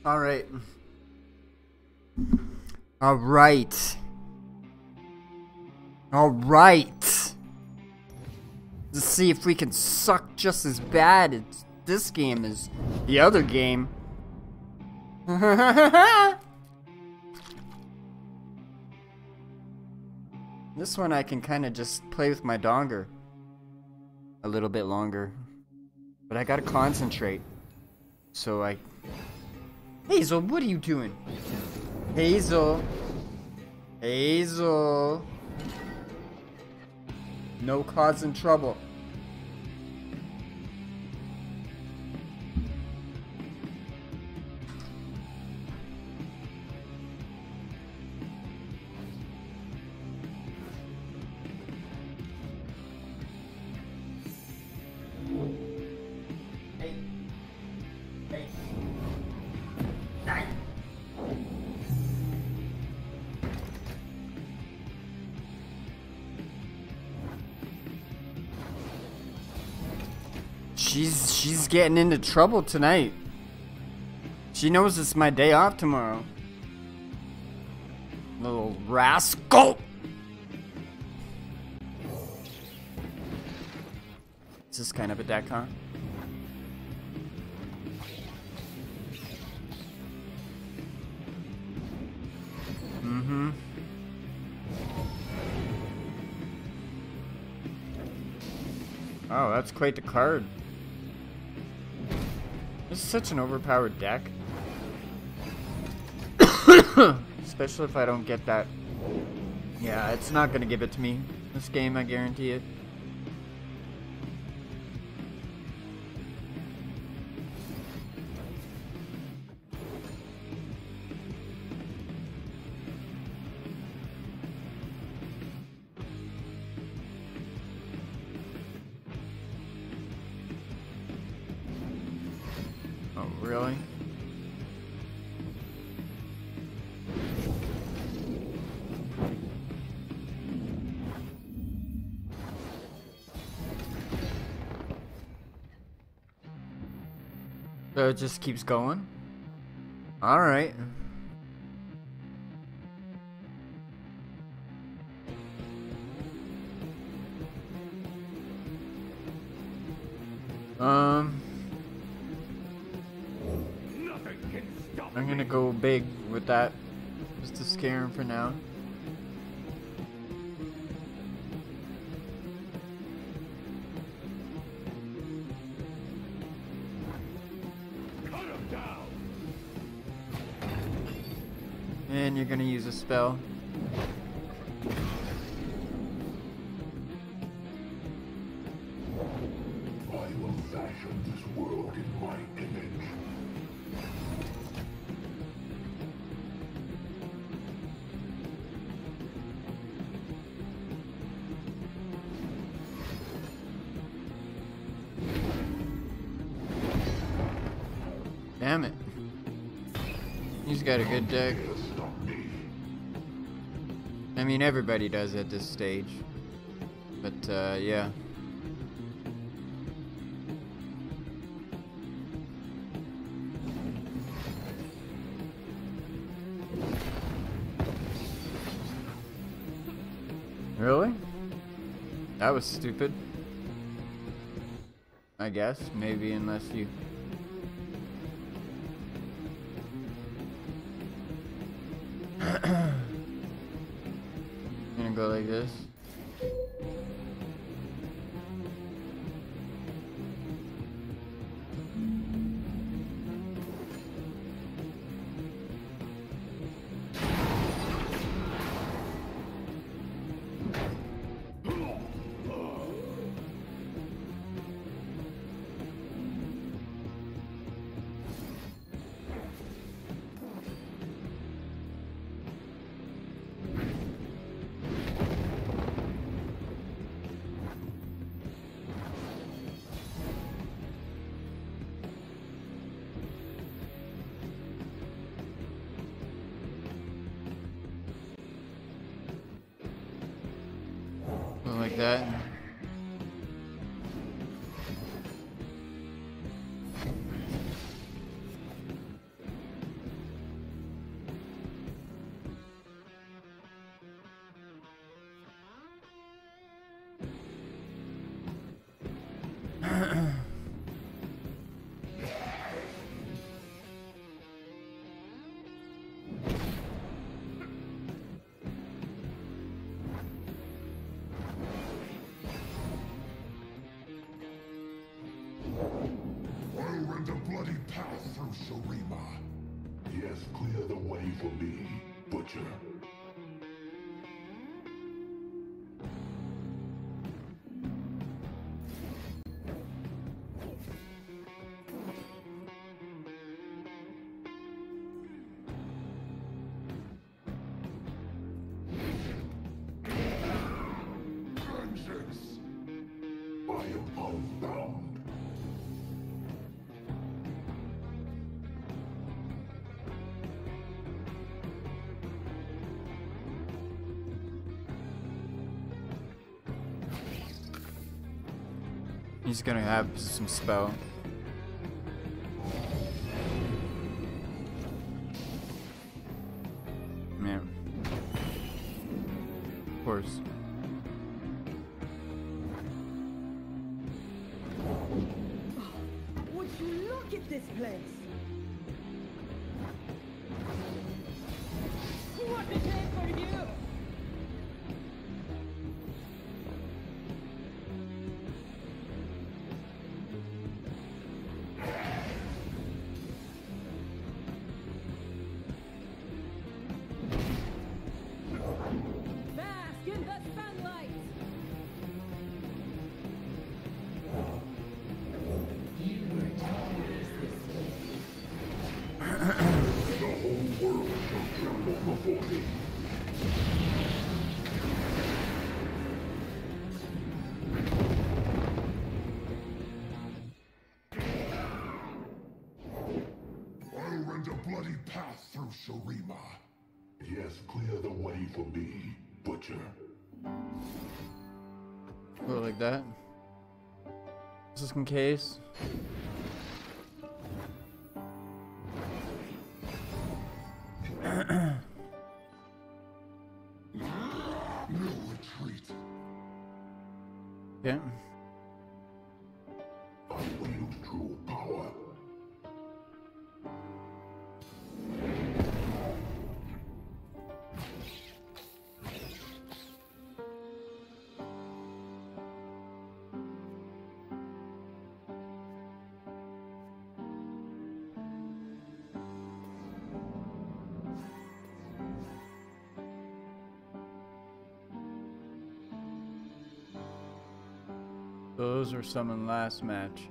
All right. All right. All right. Let's see if we can suck just as bad at this game as the other game. this one I can kind of just play with my donger a little bit longer. But I gotta concentrate. So I Hazel, what are you doing? Hazel. Hazel. No causing trouble. Getting into trouble tonight. She knows it's my day off tomorrow. Little rascal. This is kind of a deck, huh? Mm-hmm. Oh, that's quite the card. Is such an overpowered deck. Especially if I don't get that. Yeah, it's not gonna give it to me. This game, I guarantee it. It just keeps going? Alright. Um... I'm gonna go big with that, just to scare him for now. Damn it. He's got a good deck. I mean, everybody does at this stage. But, uh, yeah. Really? That was stupid. I guess, maybe unless you... He's gonna have some spell. in case. Summon last match.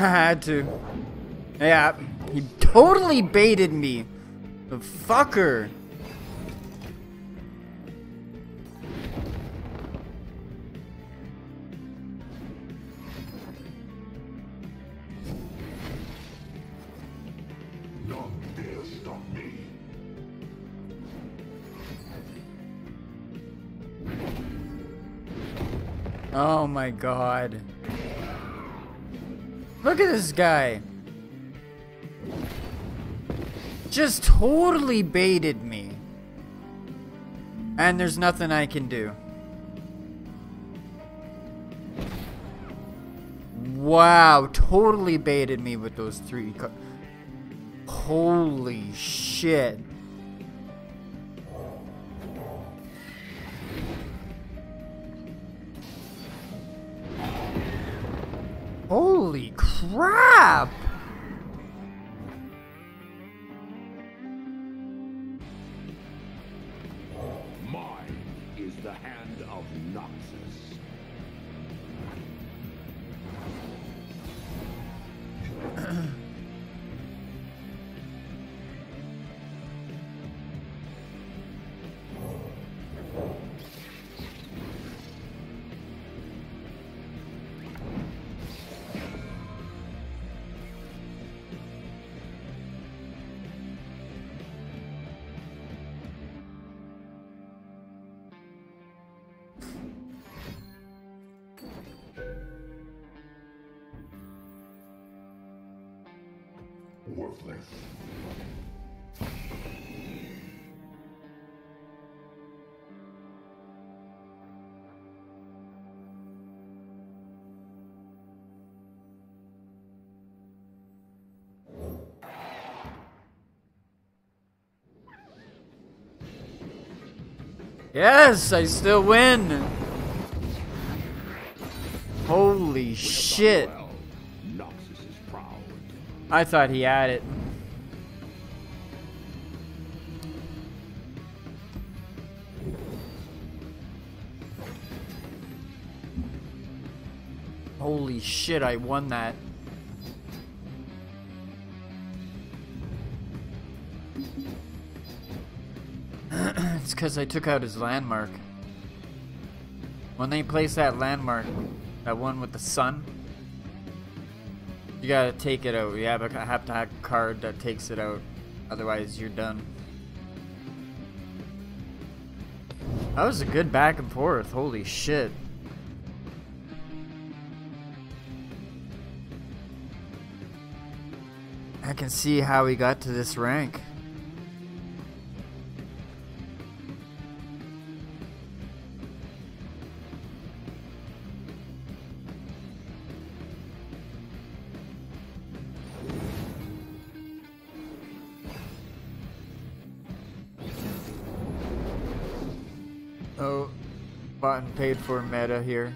I had to. Yeah, he totally baited me. The fucker. Oh my god. Look at this guy. Just totally baited me. And there's nothing I can do. Wow, totally baited me with those three. Holy shit. Yes, I still win. Holy shit. I thought he had it. Holy shit, I won that. it's because I took out his landmark. When they place that landmark, that one with the sun, gotta take it out. You have, a, have to have a card that takes it out. Otherwise, you're done. That was a good back and forth. Holy shit. I can see how he got to this rank. For meta here.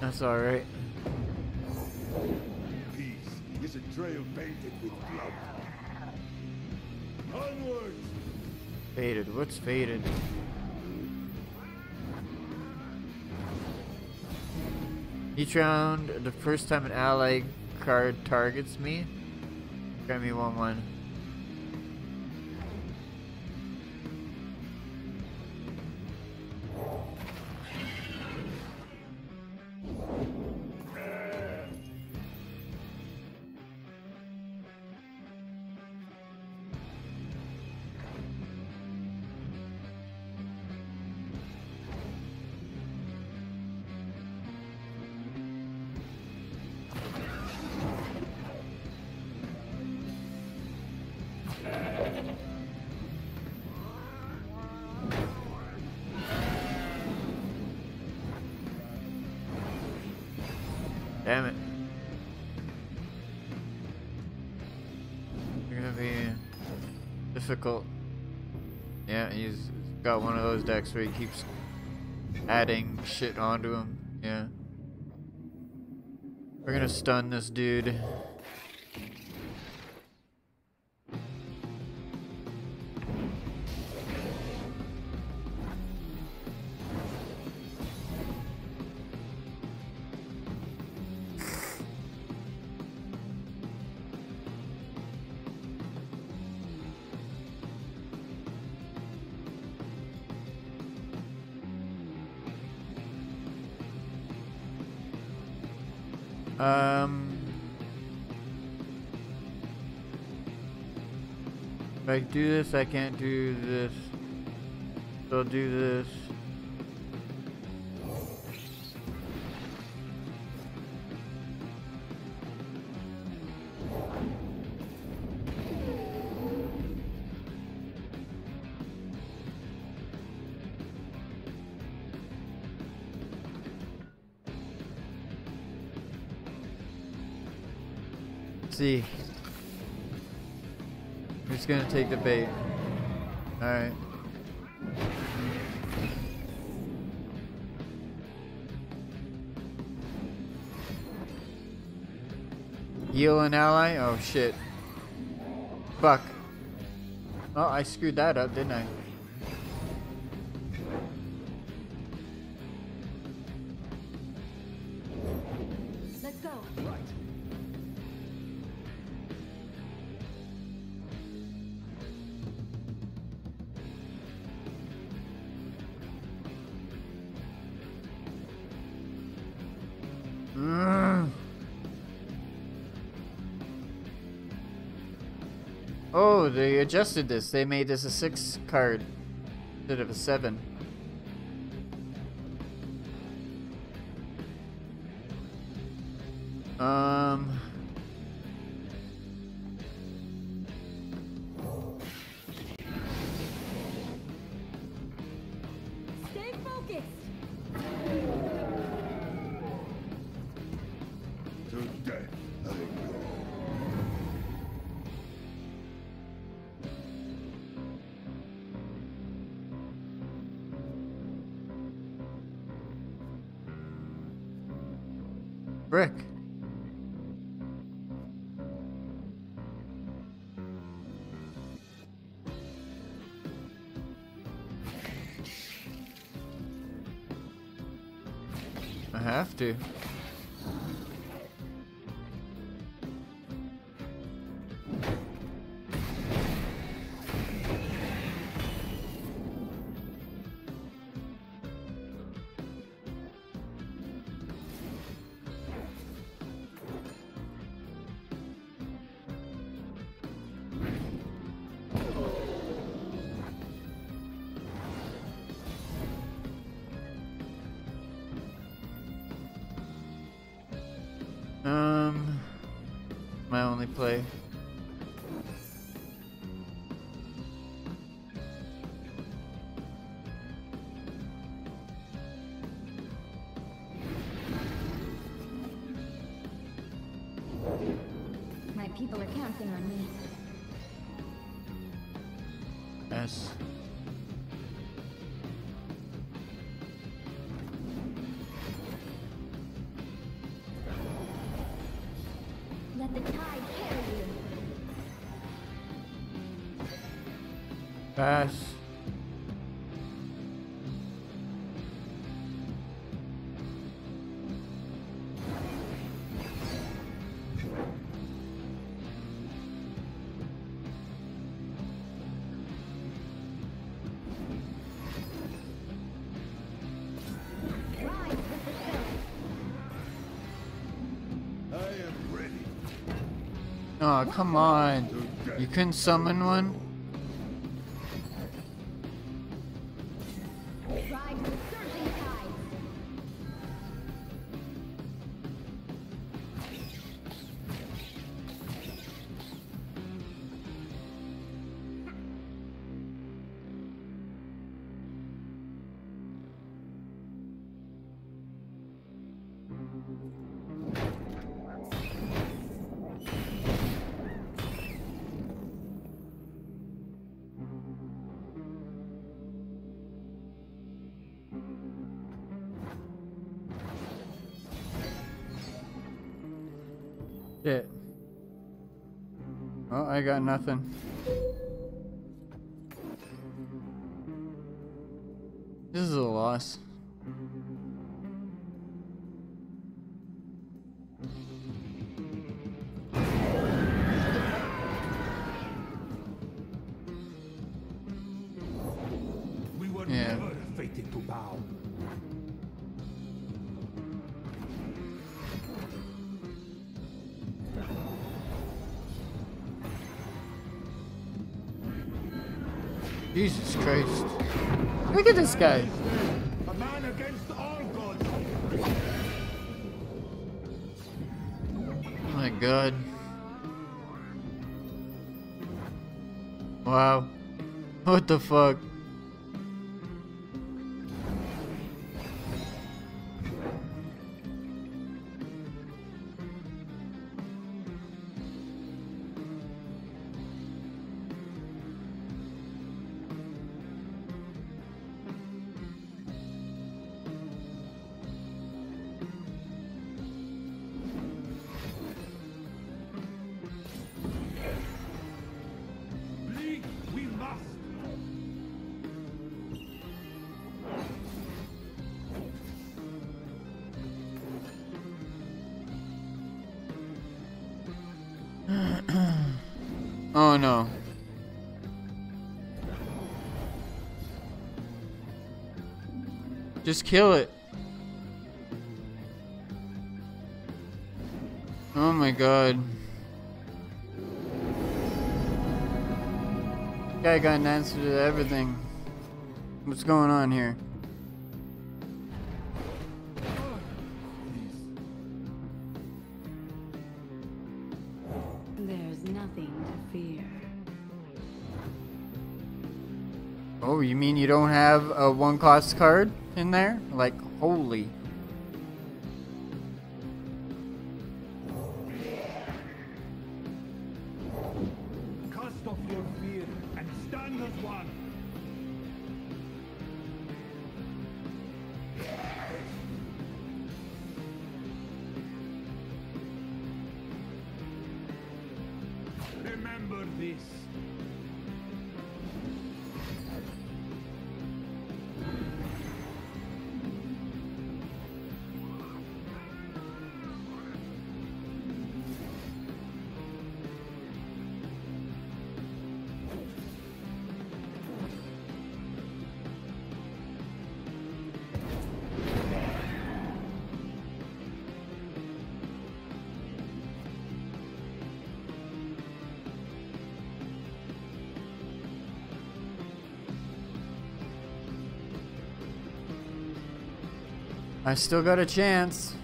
That's alright. Peace is a trail painted with blood. Onward! Faded. What's faded? Each round, the first time an ally card targets me, grant me one 1 decks where he keeps adding shit onto him. Yeah. We're gonna stun this dude. Do this, I can't do this. So I'll do this. Take the bait? Alright. Heal an ally? Oh shit. Fuck. Oh, I screwed that up, didn't I? Mm. Oh, they adjusted this. They made this a six card instead of a seven. Um. To. Oh, come on. You couldn't summon one? Got nothing. Gods. Oh my god. Wow. What the fuck? Kill it. Oh my god. Guy got an answer to everything. What's going on here? There's nothing to fear. Oh, you mean you don't have a one cost card in there? Like, holy. I still got a chance.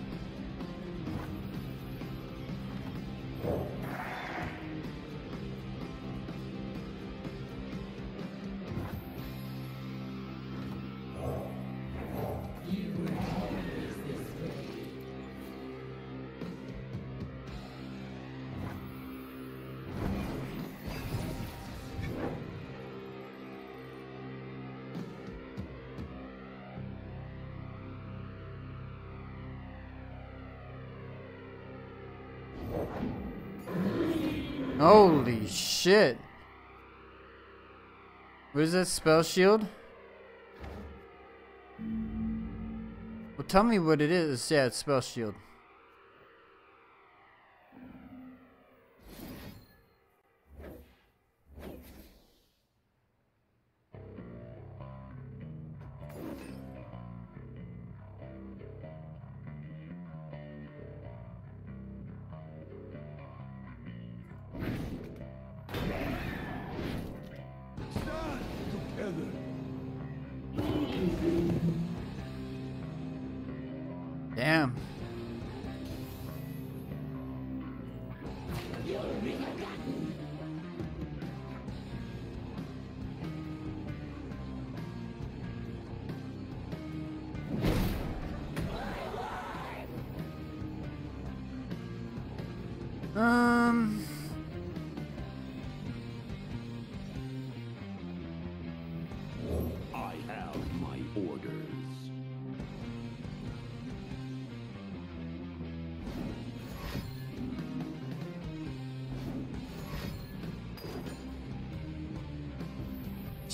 Holy shit. What is that spell shield? Well, tell me what it is. Yeah, it's spell shield.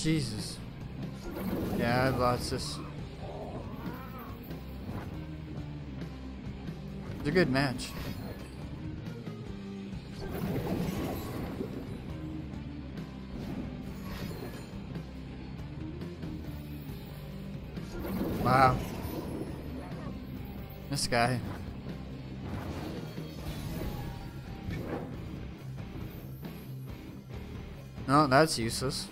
Jesus. Yeah, I've lost this. It's a good match. Wow. This guy. No, that's useless.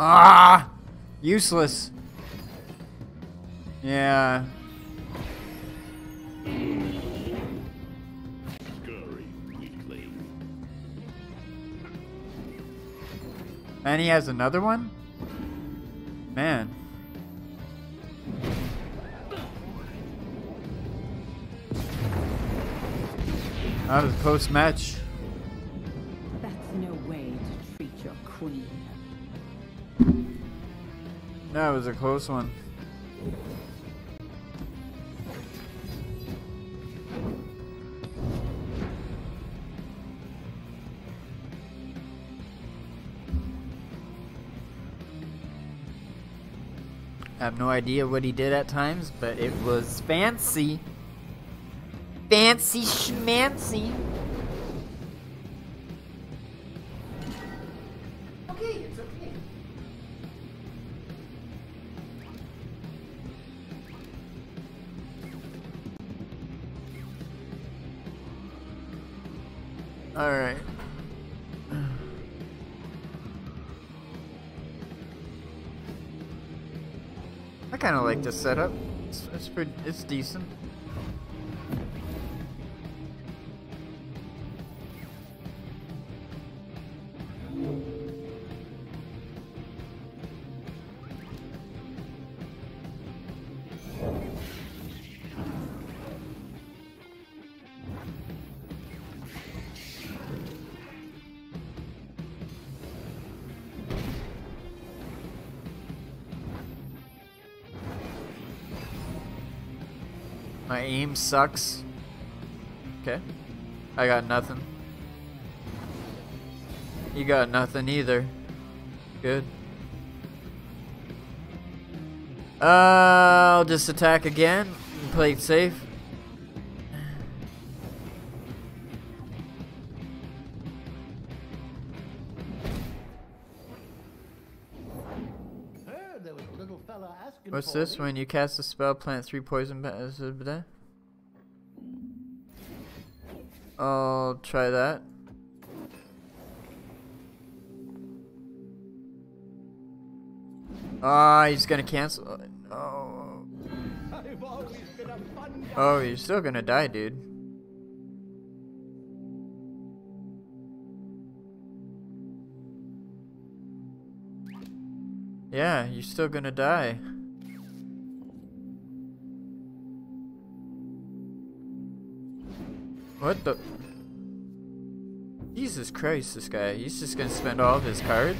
Ah! Useless. Yeah. And he has another one? Man. That was post That was a close one. I have no idea what he did at times, but it was fancy. Fancy schmancy. Like this setup. It's, it's pretty. It's decent. Aim sucks. Okay. I got nothing. You got nothing either. Good. Uh, I'll just attack again. and Play it safe. Heard there was a little fella asking What's this? When you cast a spell, plant three poison try that. Ah, he's gonna cancel. Oh. Guy. Oh, you're still gonna die, dude. Yeah, you're still gonna die. What the? Jesus Christ, this guy. He's just gonna spend all of his cards?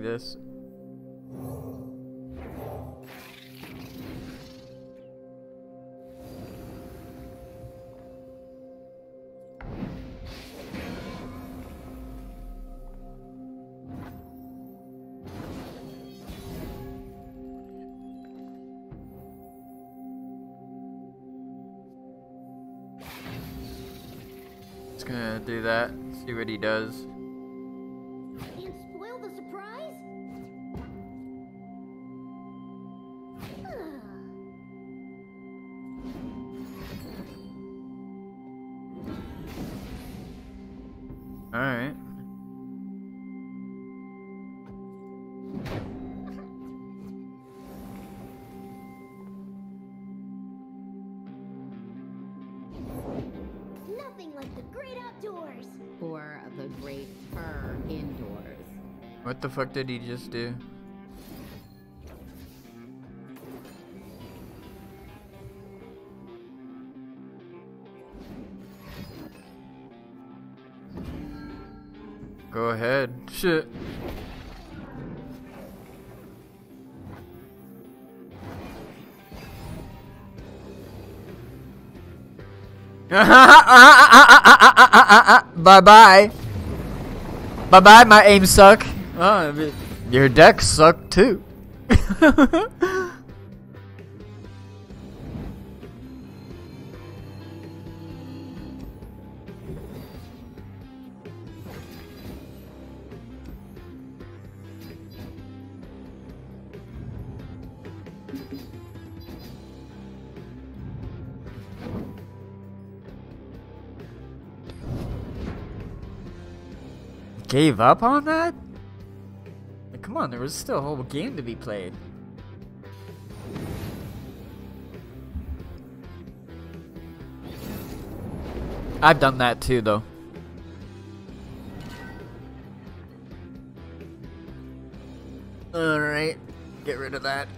Like this. Just gonna do that. See what he does. Fuck did he just do? Go ahead. Shit. bye bye. Bye bye, my aim suck. Oh, your deck sucked too. Gave up on that? On, there was still a whole game to be played. I've done that too, though. Alright, get rid of that.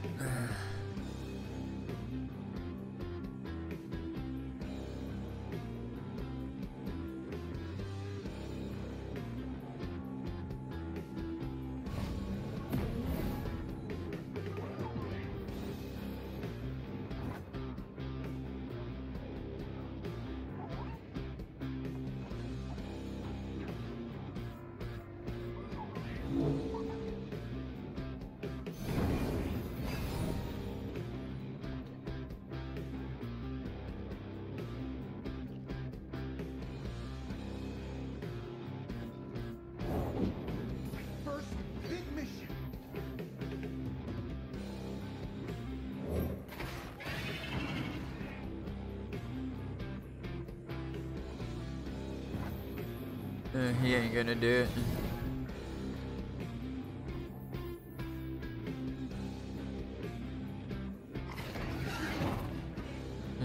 Gonna do it.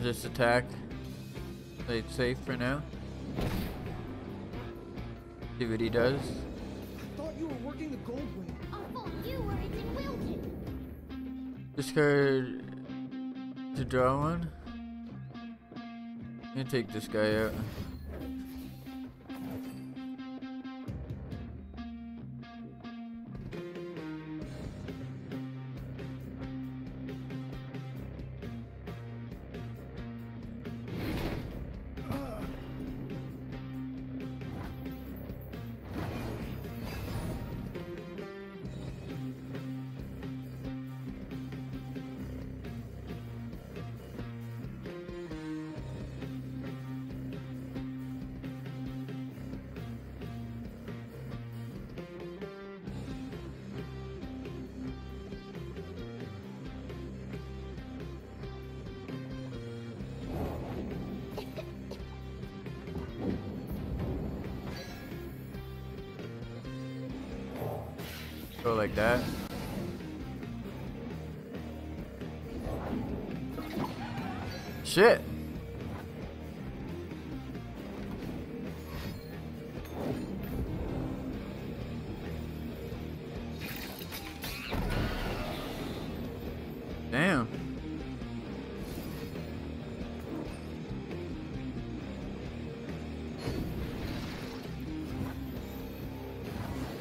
Just attack. Play it safe for now. See what he does. I thought you were working the gold wing. I'll you or it's in Wilton. Discard to draw one. I'm gonna take this guy out.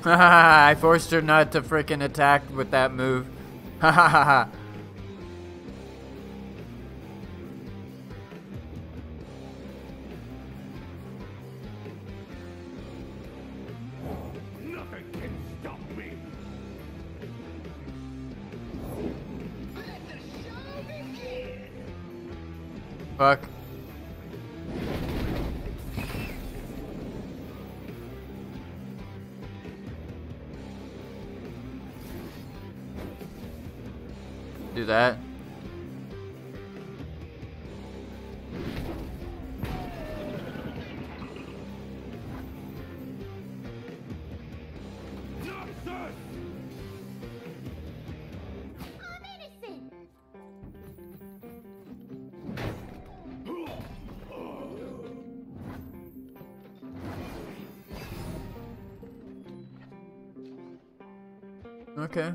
I forced her not to frickin' attack with that move. Ha ha ha ha. Pow.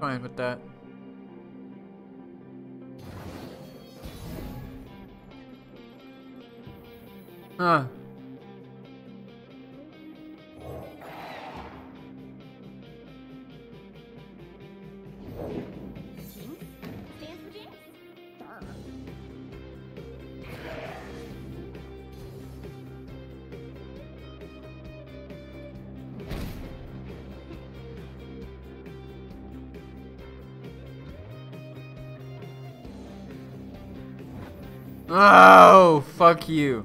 Fine with that. Oh, fuck you.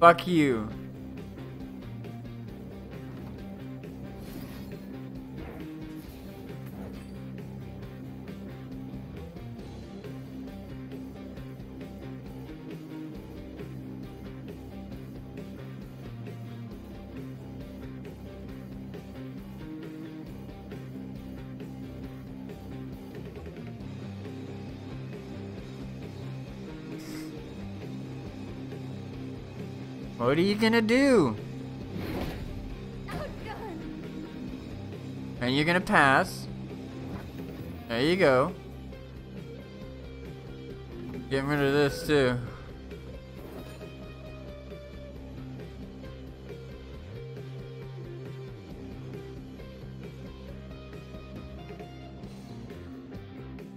Fuck you. Are you gonna do? And you're gonna pass. There you go. Getting rid of this too.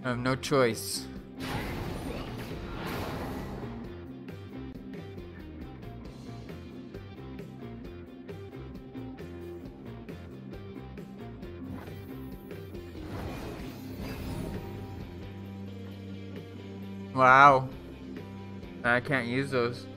I have no choice. Can't use those.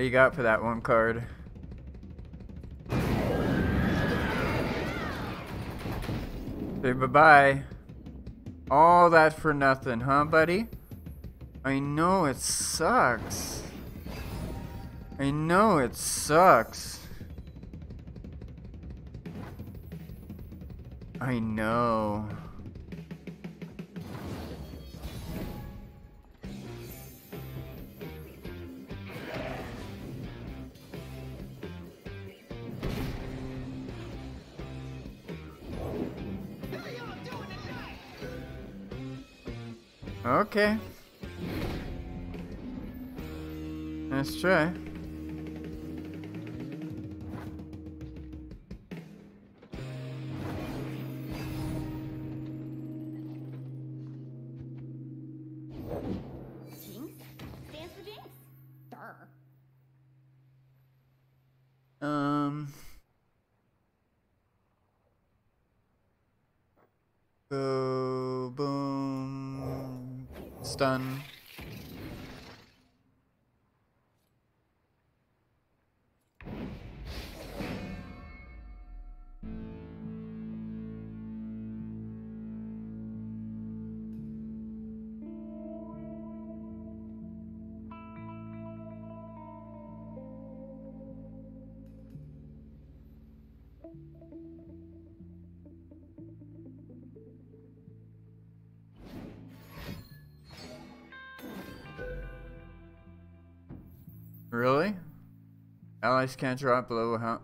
What do you got for that one card? Say bye bye. All that for nothing, huh, buddy? I know it sucks. I know it sucks. I know. Okay. Let's try. Can't drop below how.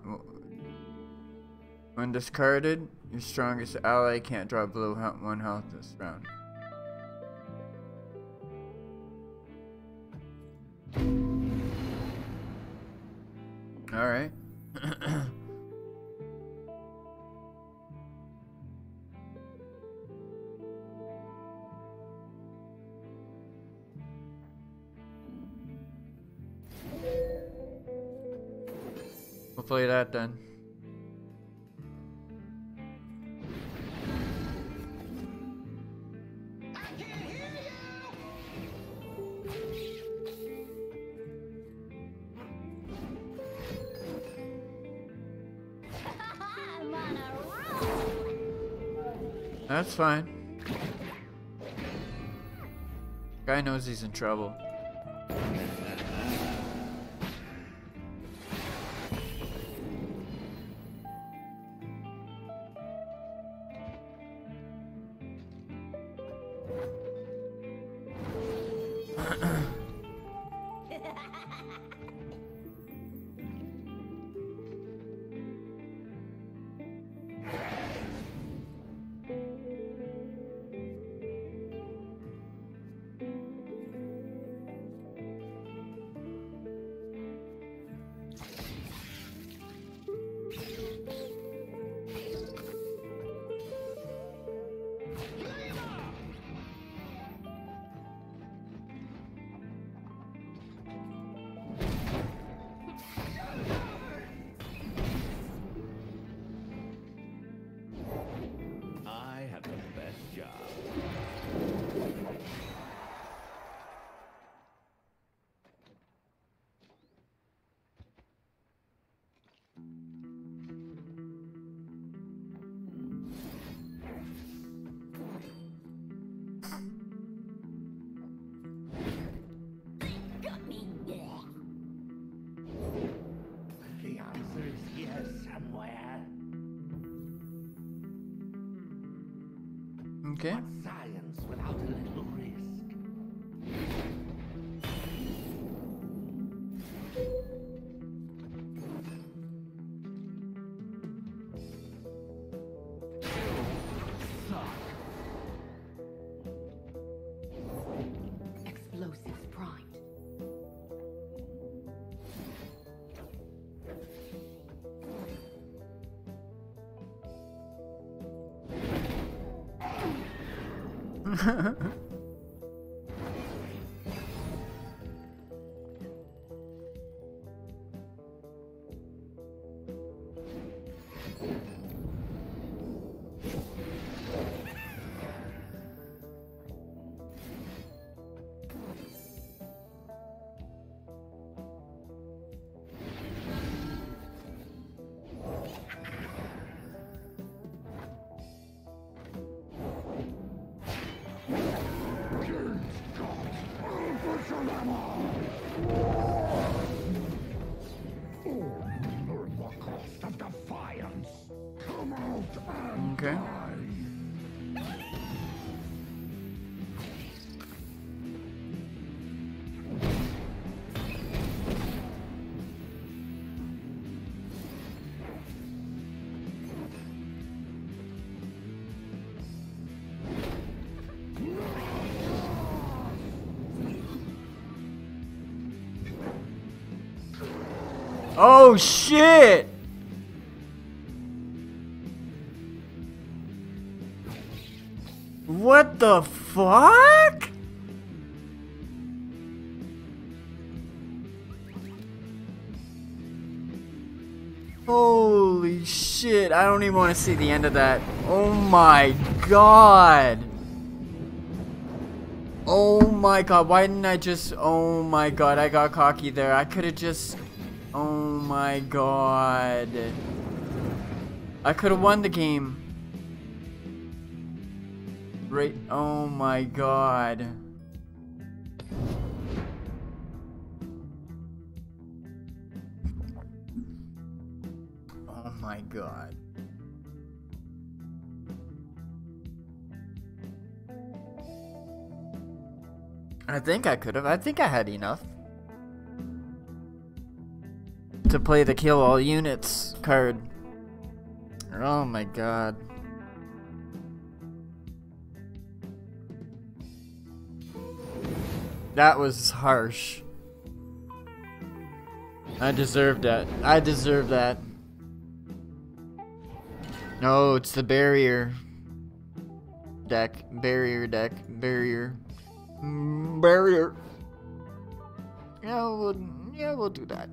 When discarded, your strongest ally can't drop below one health this round. That then. I'm on a roll. That's fine. Guy knows he's in trouble. Oh shit! What the fuck? Holy shit, I don't even want to see the end of that. Oh my god. Oh my god, why didn't I just. Oh my god, I got cocky there. I could have just. Oh my god. I could have won the game. Right. Oh my god. Oh my god. I think I could have. I think I had enough to play the kill all units card. Oh my god. That was harsh. I deserved that. I deserve that. No, it's the barrier deck. Barrier deck. Barrier. Mm, barrier. Yeah, we'll, yeah, we'll do that.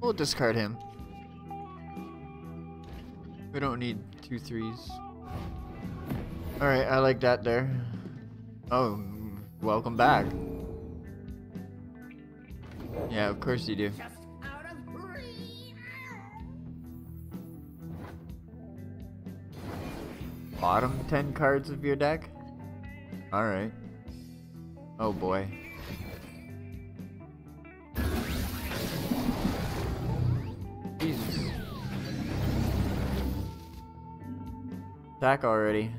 We'll discard him. We don't need two threes. Alright, I like that there. Oh, welcome back. Yeah, of course you do. Bottom 10 cards of your deck? Alright. Oh boy. Attack already.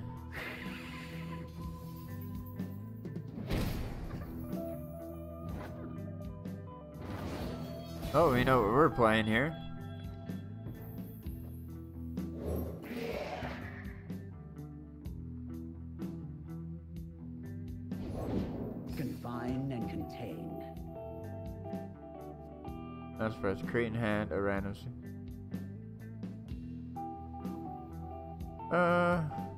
Oh, we know what we're playing here. Confine and contain. That's first. Create in hand, a random. Uh.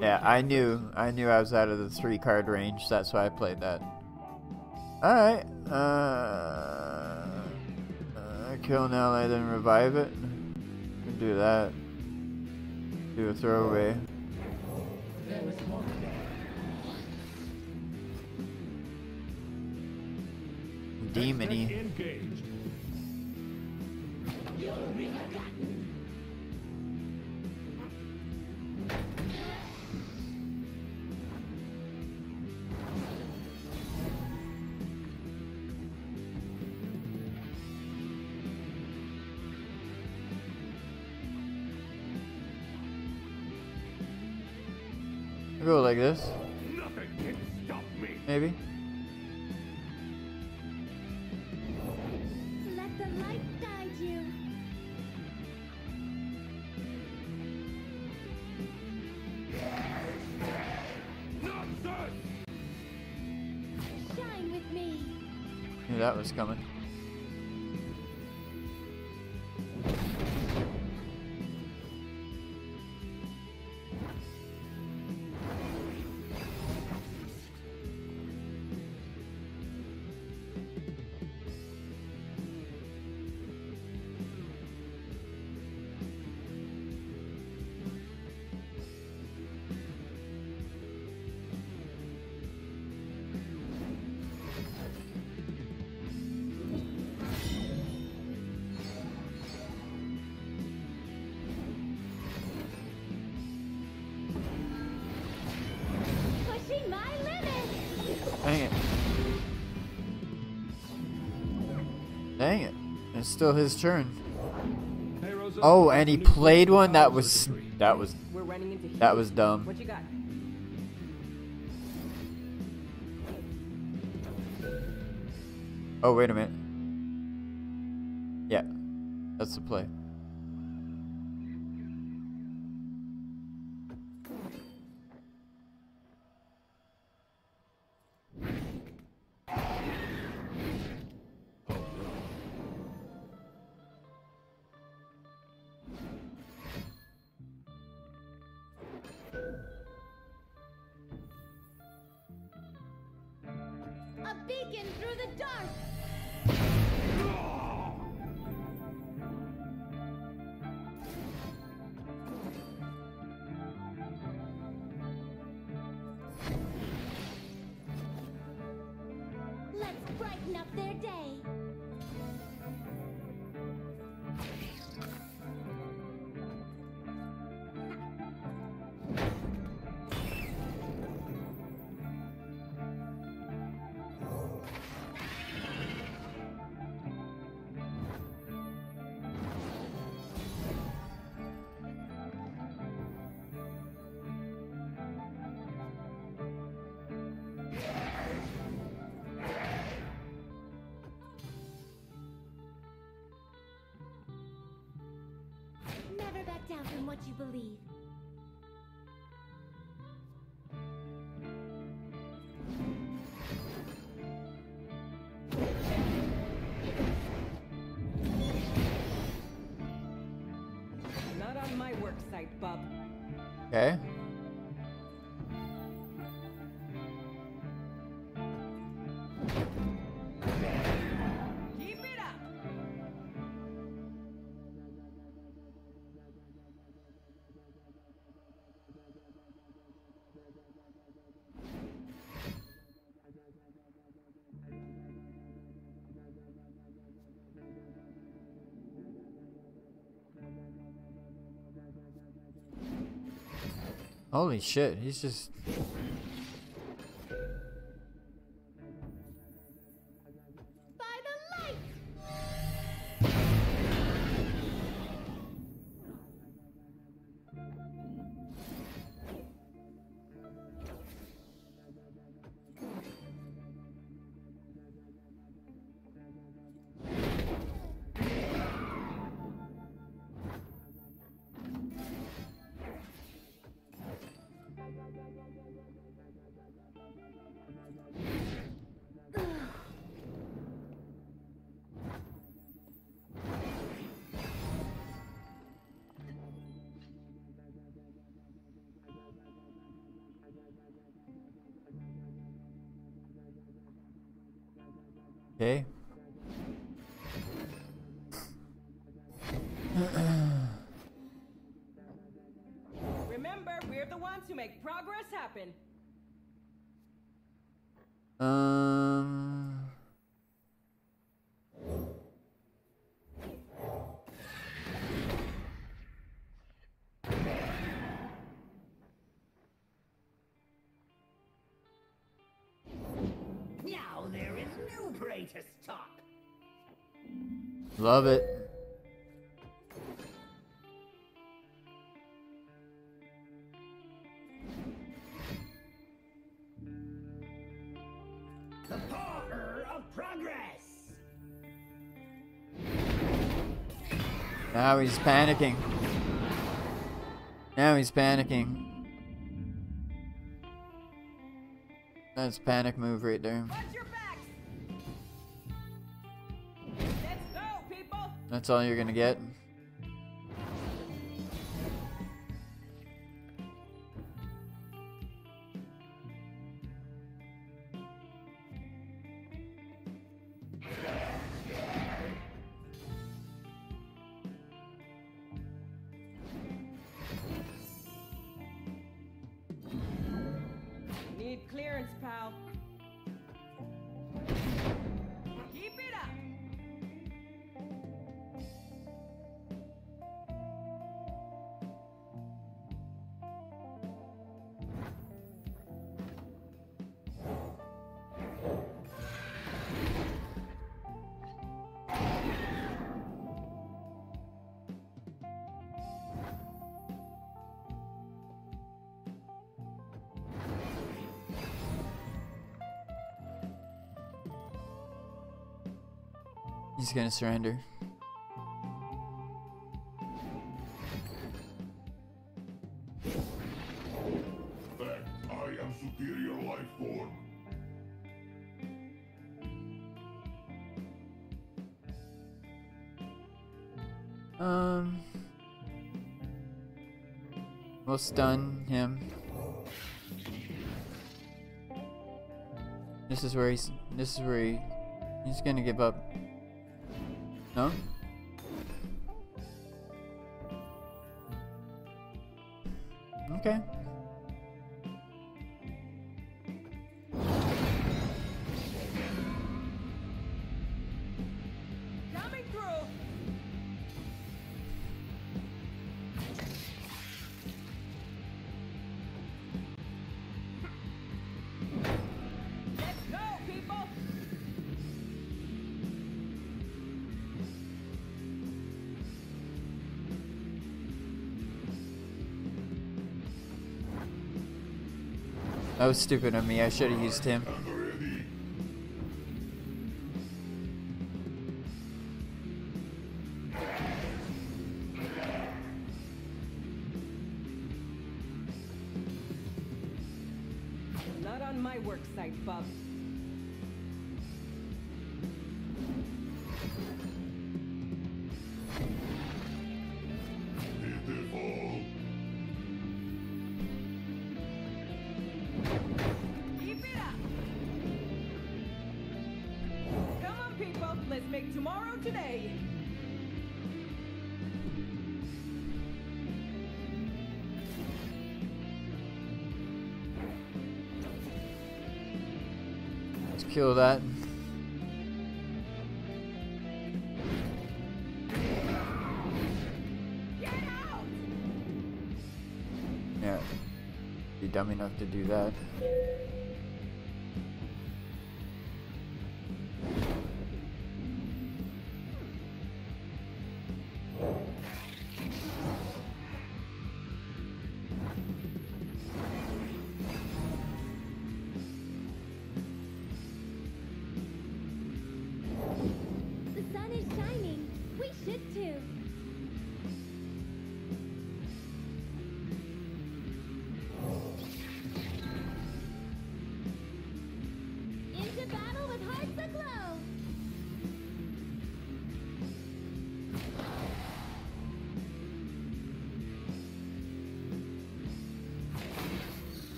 Yeah, I knew. I knew I was out of the three card range. That's why I played that. Alright. Uh, uh, kill an ally, then revive it. Can do that. Do a throwaway. That was coming. It's still his turn. Oh, and he played one? That was that was We're running into that was dumb. What you got? Oh, wait a minute. Holy shit, he's just we're the ones who make progress happen. Um. Now there is no prey to stop. Love it. now he's panicking. Now he's panicking. That's panic move right there. Go, That's all you're gonna get. He's gonna surrender. That I am superior life form. Um, we'll stun him. This is where he's. This is where he. He's gonna give up. No. That was stupid of me. I should have used him. Kill that. Yeah. Be dumb enough to do that.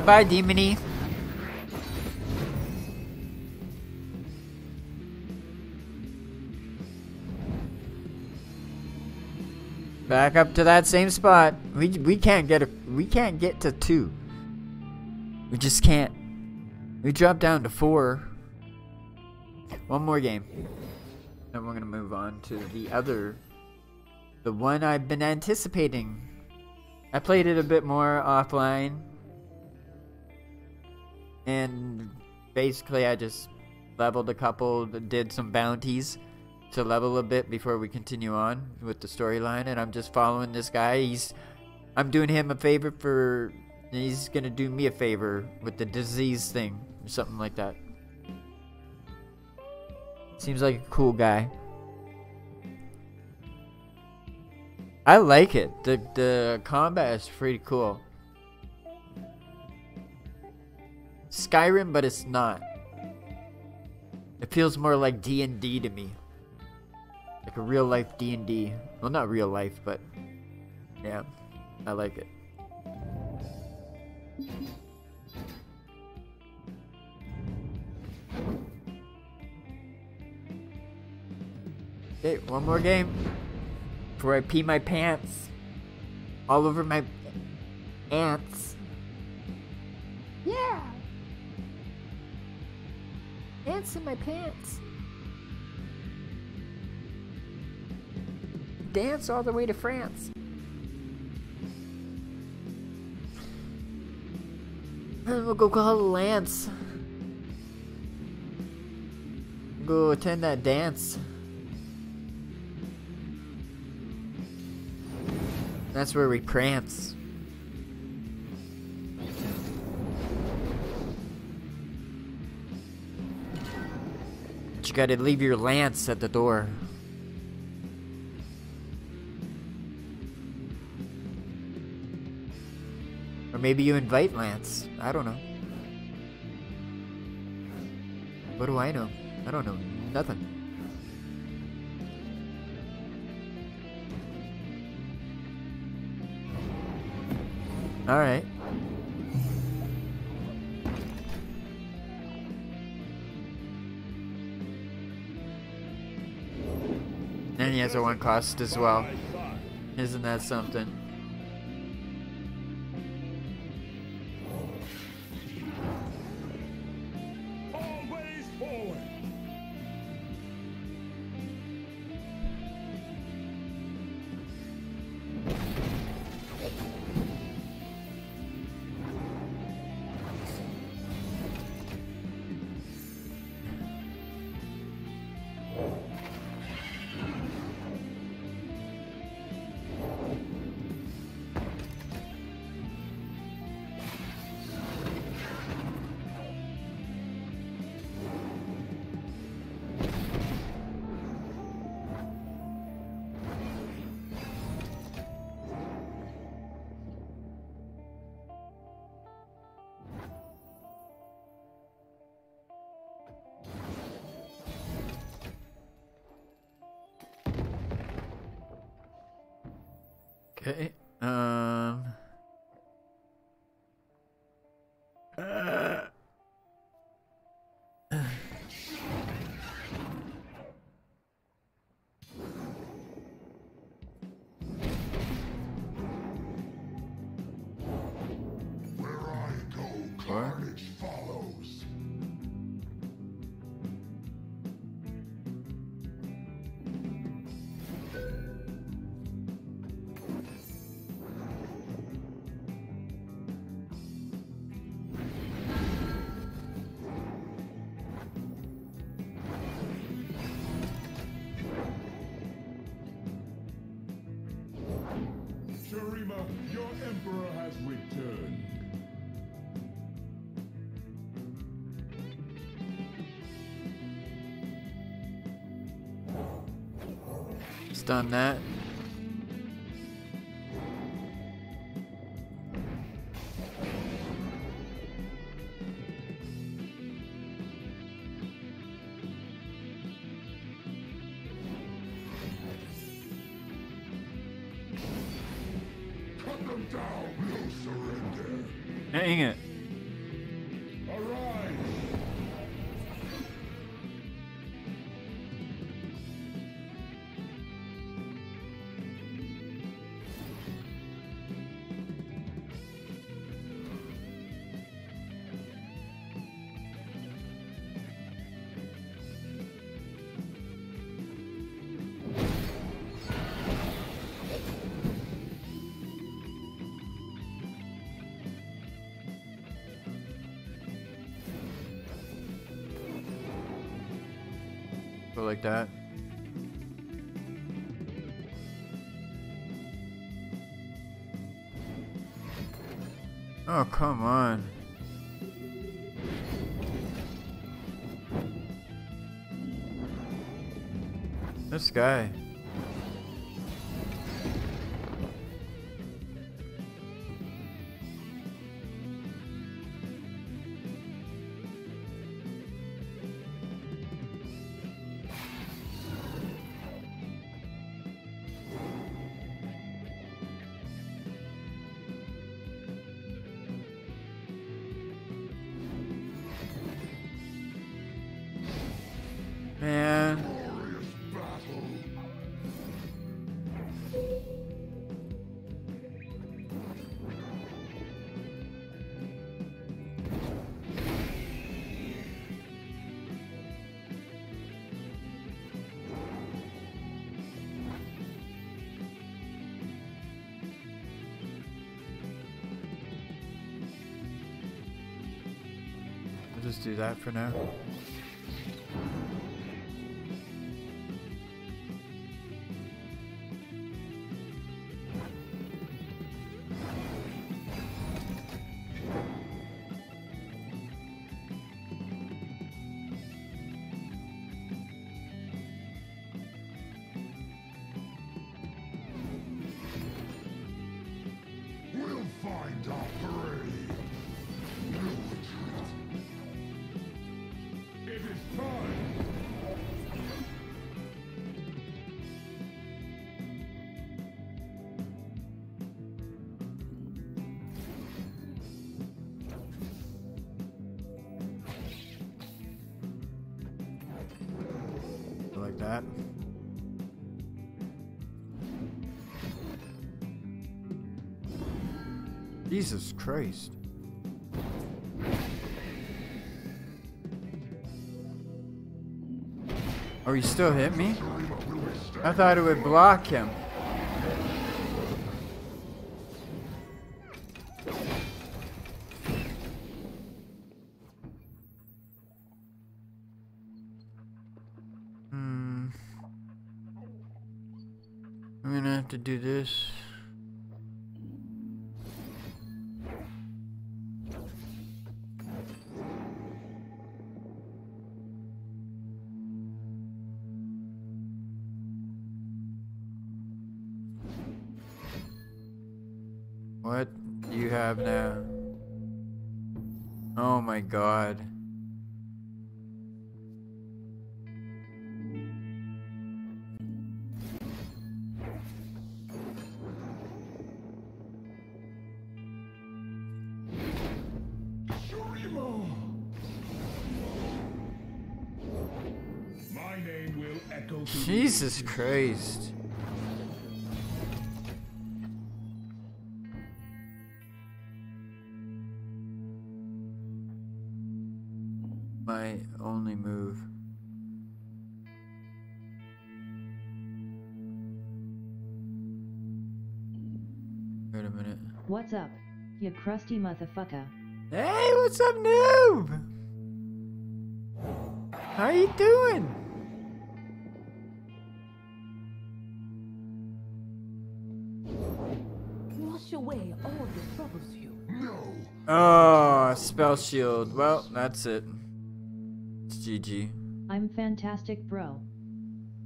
Up. Bye bye, Demony. Back up to that same spot. We we can't get a we can't get to two. We just can't. We dropped down to four. One more game. Then we're gonna move on to the other the one I've been anticipating. I played it a bit more offline basically I just leveled a couple, did some bounties to level a bit before we continue on with the storyline, and I'm just following this guy. He's, I'm doing him a favor for, he's gonna do me a favor with the disease thing or something like that. Seems like a cool guy. I like it. The the combat is pretty cool. Skyrim, but it's not. It feels more like D&D to me. Like a real life D&D. Well, not real life, but yeah, I like it. Okay, one more game before I pee my pants all over my ants. Ants in my pants. Dance all the way to France. And we'll go call Lance. Go attend that dance. That's where we prance. You gotta leave your lance at the door. Or maybe you invite Lance. I don't know. What do I know? I don't know nothing. Alright. A one cost as well. Isn't that something? Done that. Like that. Oh, come on. This guy. Do that for now. Christ. Oh, he still hit me? I thought it would block him. Hmm. I'm gonna have to do this. Jesus. Christ. My only move. Wait a minute. What's up, you crusty motherfucker? Hey, what's up, noob? How you doing? Spell shield. Well, that's it. It's GG. I'm fantastic, bro.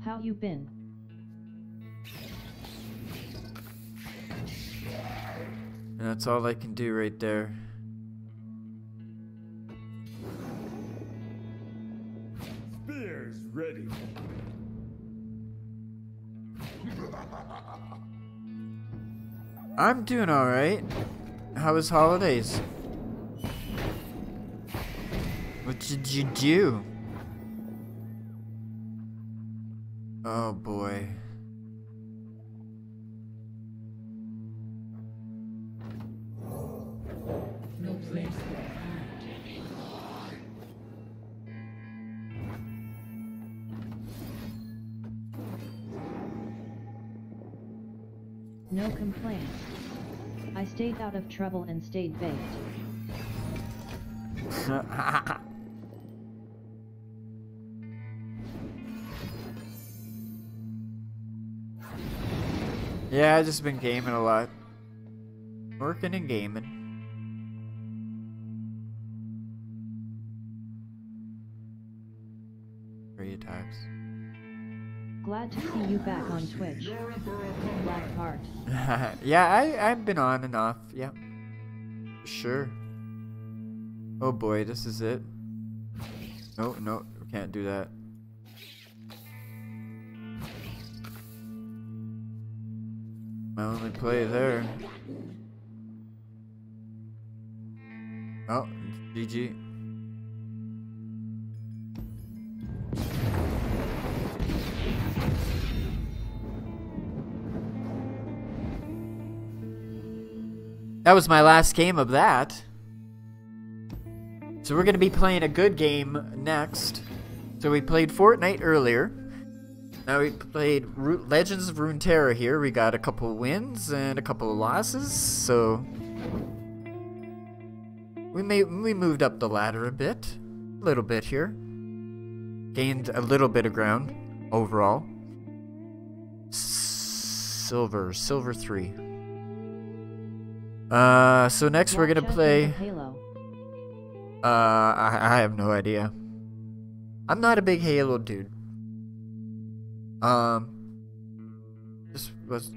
How you been? And that's all I can do right there. Spears ready. I'm doing alright. How was holidays? What did you do? Oh boy. No place No complaints. I stayed out of trouble and stayed baked. Yeah, I just been gaming a lot. Working and gaming. Three attacks. Glad to see you back on Twitch. Black Heart. yeah, I I've been on and off. Yeah, sure. Oh boy, this is it. No, no, we can't do that. My only play there. Oh, GG. That was my last game of that. So we're going to be playing a good game next. So we played Fortnite earlier. Now we played Ru- Legends of Runeterra here. We got a couple wins and a couple of losses. So we may we moved up the ladder a bit, a little bit here. Gained a little bit of ground overall. Silver, silver three. Uh, so next we're gonna play. Halo. Uh, I, I have no idea. I'm not a big Halo dude. Um, this was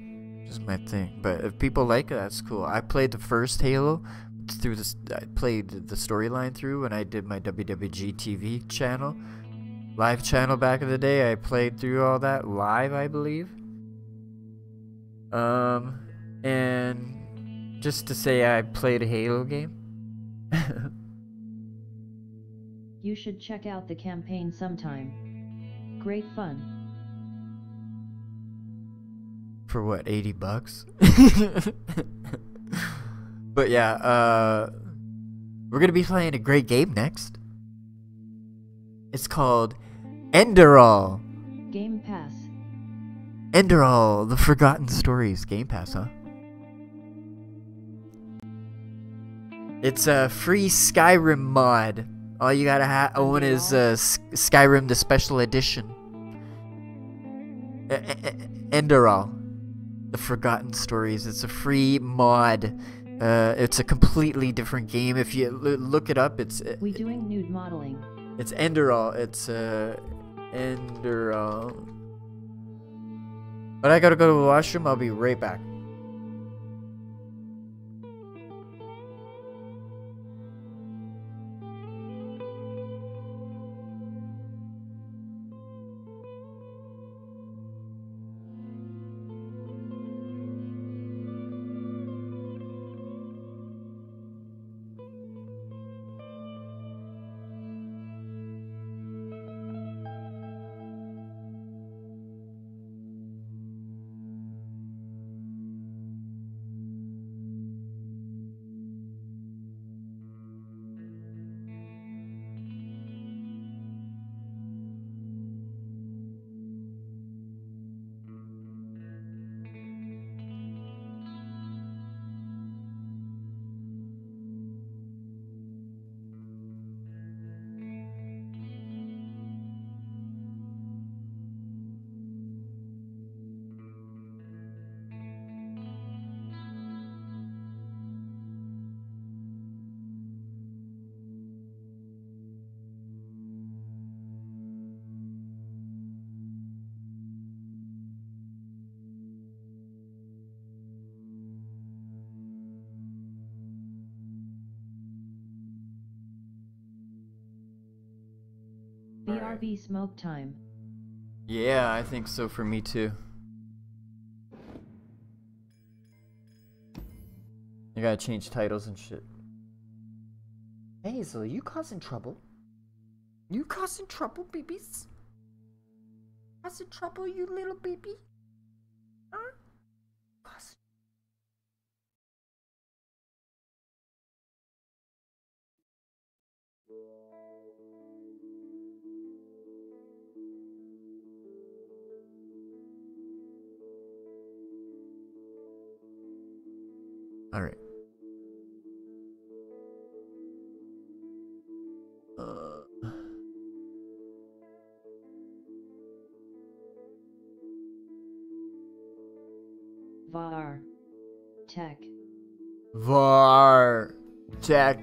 just my thing. But if people like it, that's cool. I played the first Halo through this. I played the storyline through when I did my WWG TV channel, live channel back in the day. I played through all that live, I believe. Um, and just to say, I played a Halo game. You should check out the campaign sometime. Great fun. For what 80 bucks? But yeah uh we're gonna be playing a great game next. It's called Enderal. Game Pass. Enderal the forgotten stories game pass huh? It's a free skyrim mod. All you gotta ha- own is uh, S- skyrim the special edition. E- E- Enderal the Forgotten Stories. It's a free mod. Uh, it's a completely different game. If you l- look it up, it's We doing nude modeling. it's Enderal. It's uh, Enderal. But I gotta go to the washroom. I'll be right back. BRB smoke time. Yeah, I think so for me too. You gotta change titles and shit. Hazel, you causing trouble? You causing trouble, babies? Causing trouble, you little baby? Var.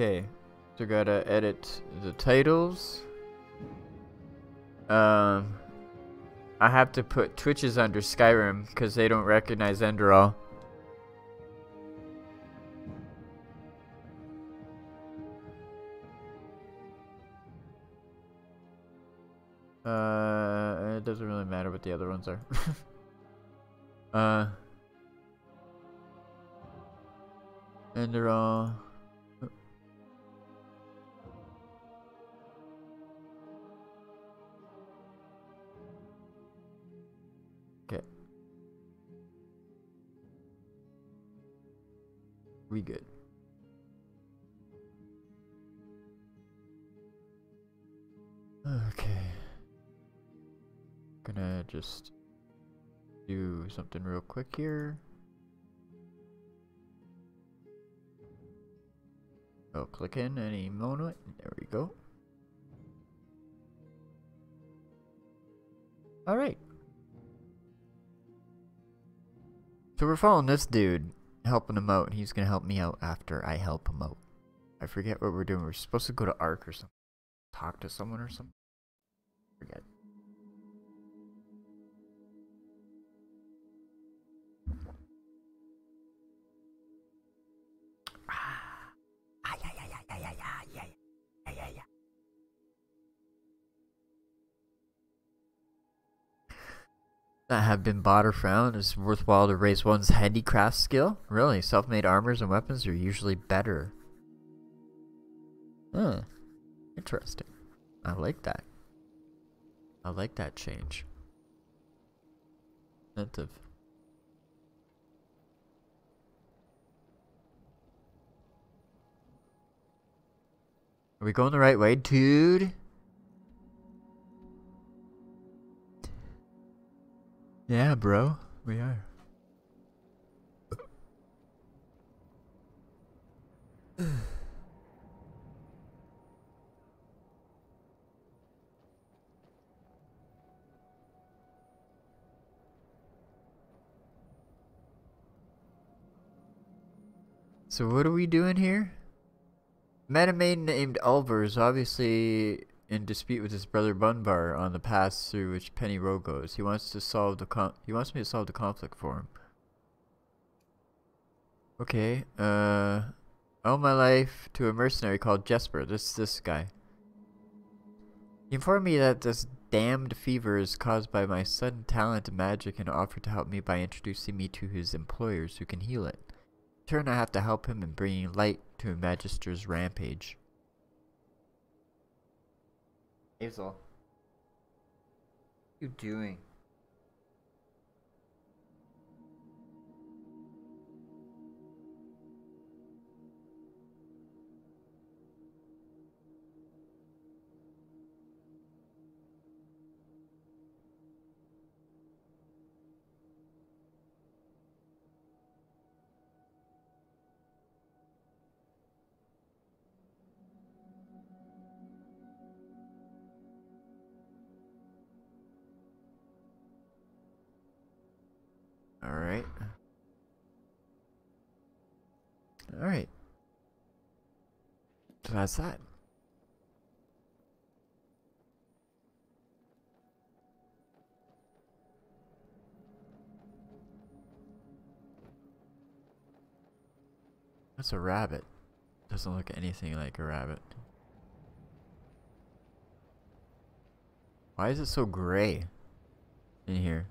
Okay, so gotta edit the titles. Um, I have to put Twitches under Skyrim because they don't recognize Enderal. Uh, it doesn't really matter what the other ones are. uh, Enderal. We good. Okay. Gonna just do something real quick here. Oh, click in any moment. There we go. Alright. So we're following this dude, helping him out, and he's gonna help me out after I help him out. I forget what we're doing. We're supposed to go to Ark or something. Talk to someone or something. Forget. That have been bought or found is worthwhile to raise one's handicraft skill. Really, self-made armors and weapons are usually better. Huh. Interesting. I like that. I like that change. Incentive. Are we going the right way, dude? Yeah, bro. We are. So what are we doing here? Met a maiden named Ulver is obviously in dispute with his brother Bunbar on the pass through which Penny Road goes. He wants to solve the he wants me to solve the conflict for him. Okay, uh owe my life to a mercenary called Jespar. This this guy. He informed me that this damned fever is caused by my sudden talent in magic and offered to help me by introducing me to his employers who can heal it. In turn, I have to help him in bringing light to a Magister's rampage. Hazel. What are you doing? Alright. So that's that. That's a rabbit. Doesn't look anything like a rabbit. Why is it so gray in here?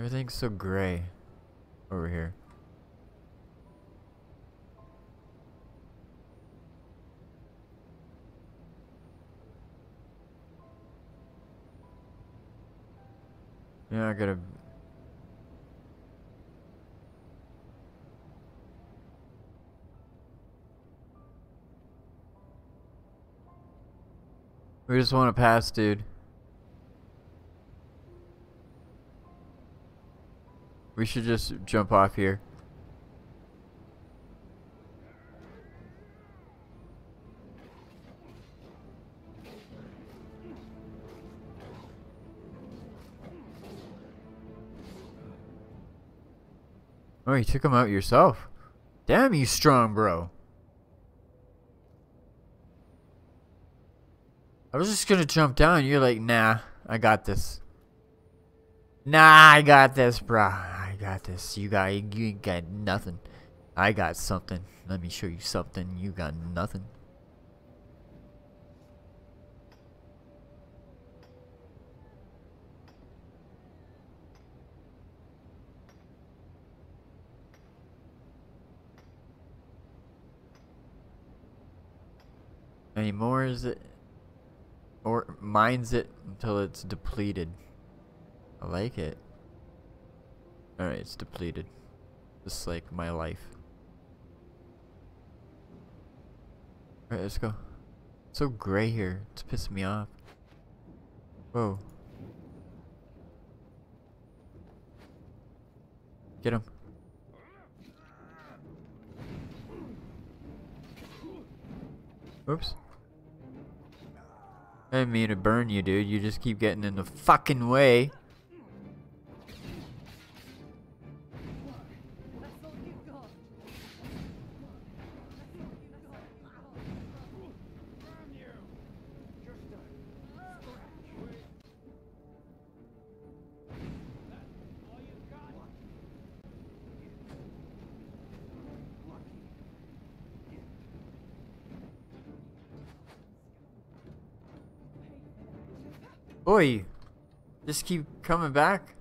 Everything's so gray over here. Yeah, I gotta. We just want to pass, dude. We should just jump off here. Oh, you took him out yourself. Damn, you strong, bro. I was just gonna jump down. You're like, nah, I got this. Nah, I got this, bro. Got this. You got, you ain't got nothing. I got something. Let me show you something. You got nothing. Any more is it? Or mines it until it's depleted. I like it. Alright, it's depleted. Just like my life. Alright, let's go. It's so gray here. It's pissing me off. Whoa. Get him. Oops. I didn't mean to burn you, dude. You just keep getting in the fucking way. Just keep coming back.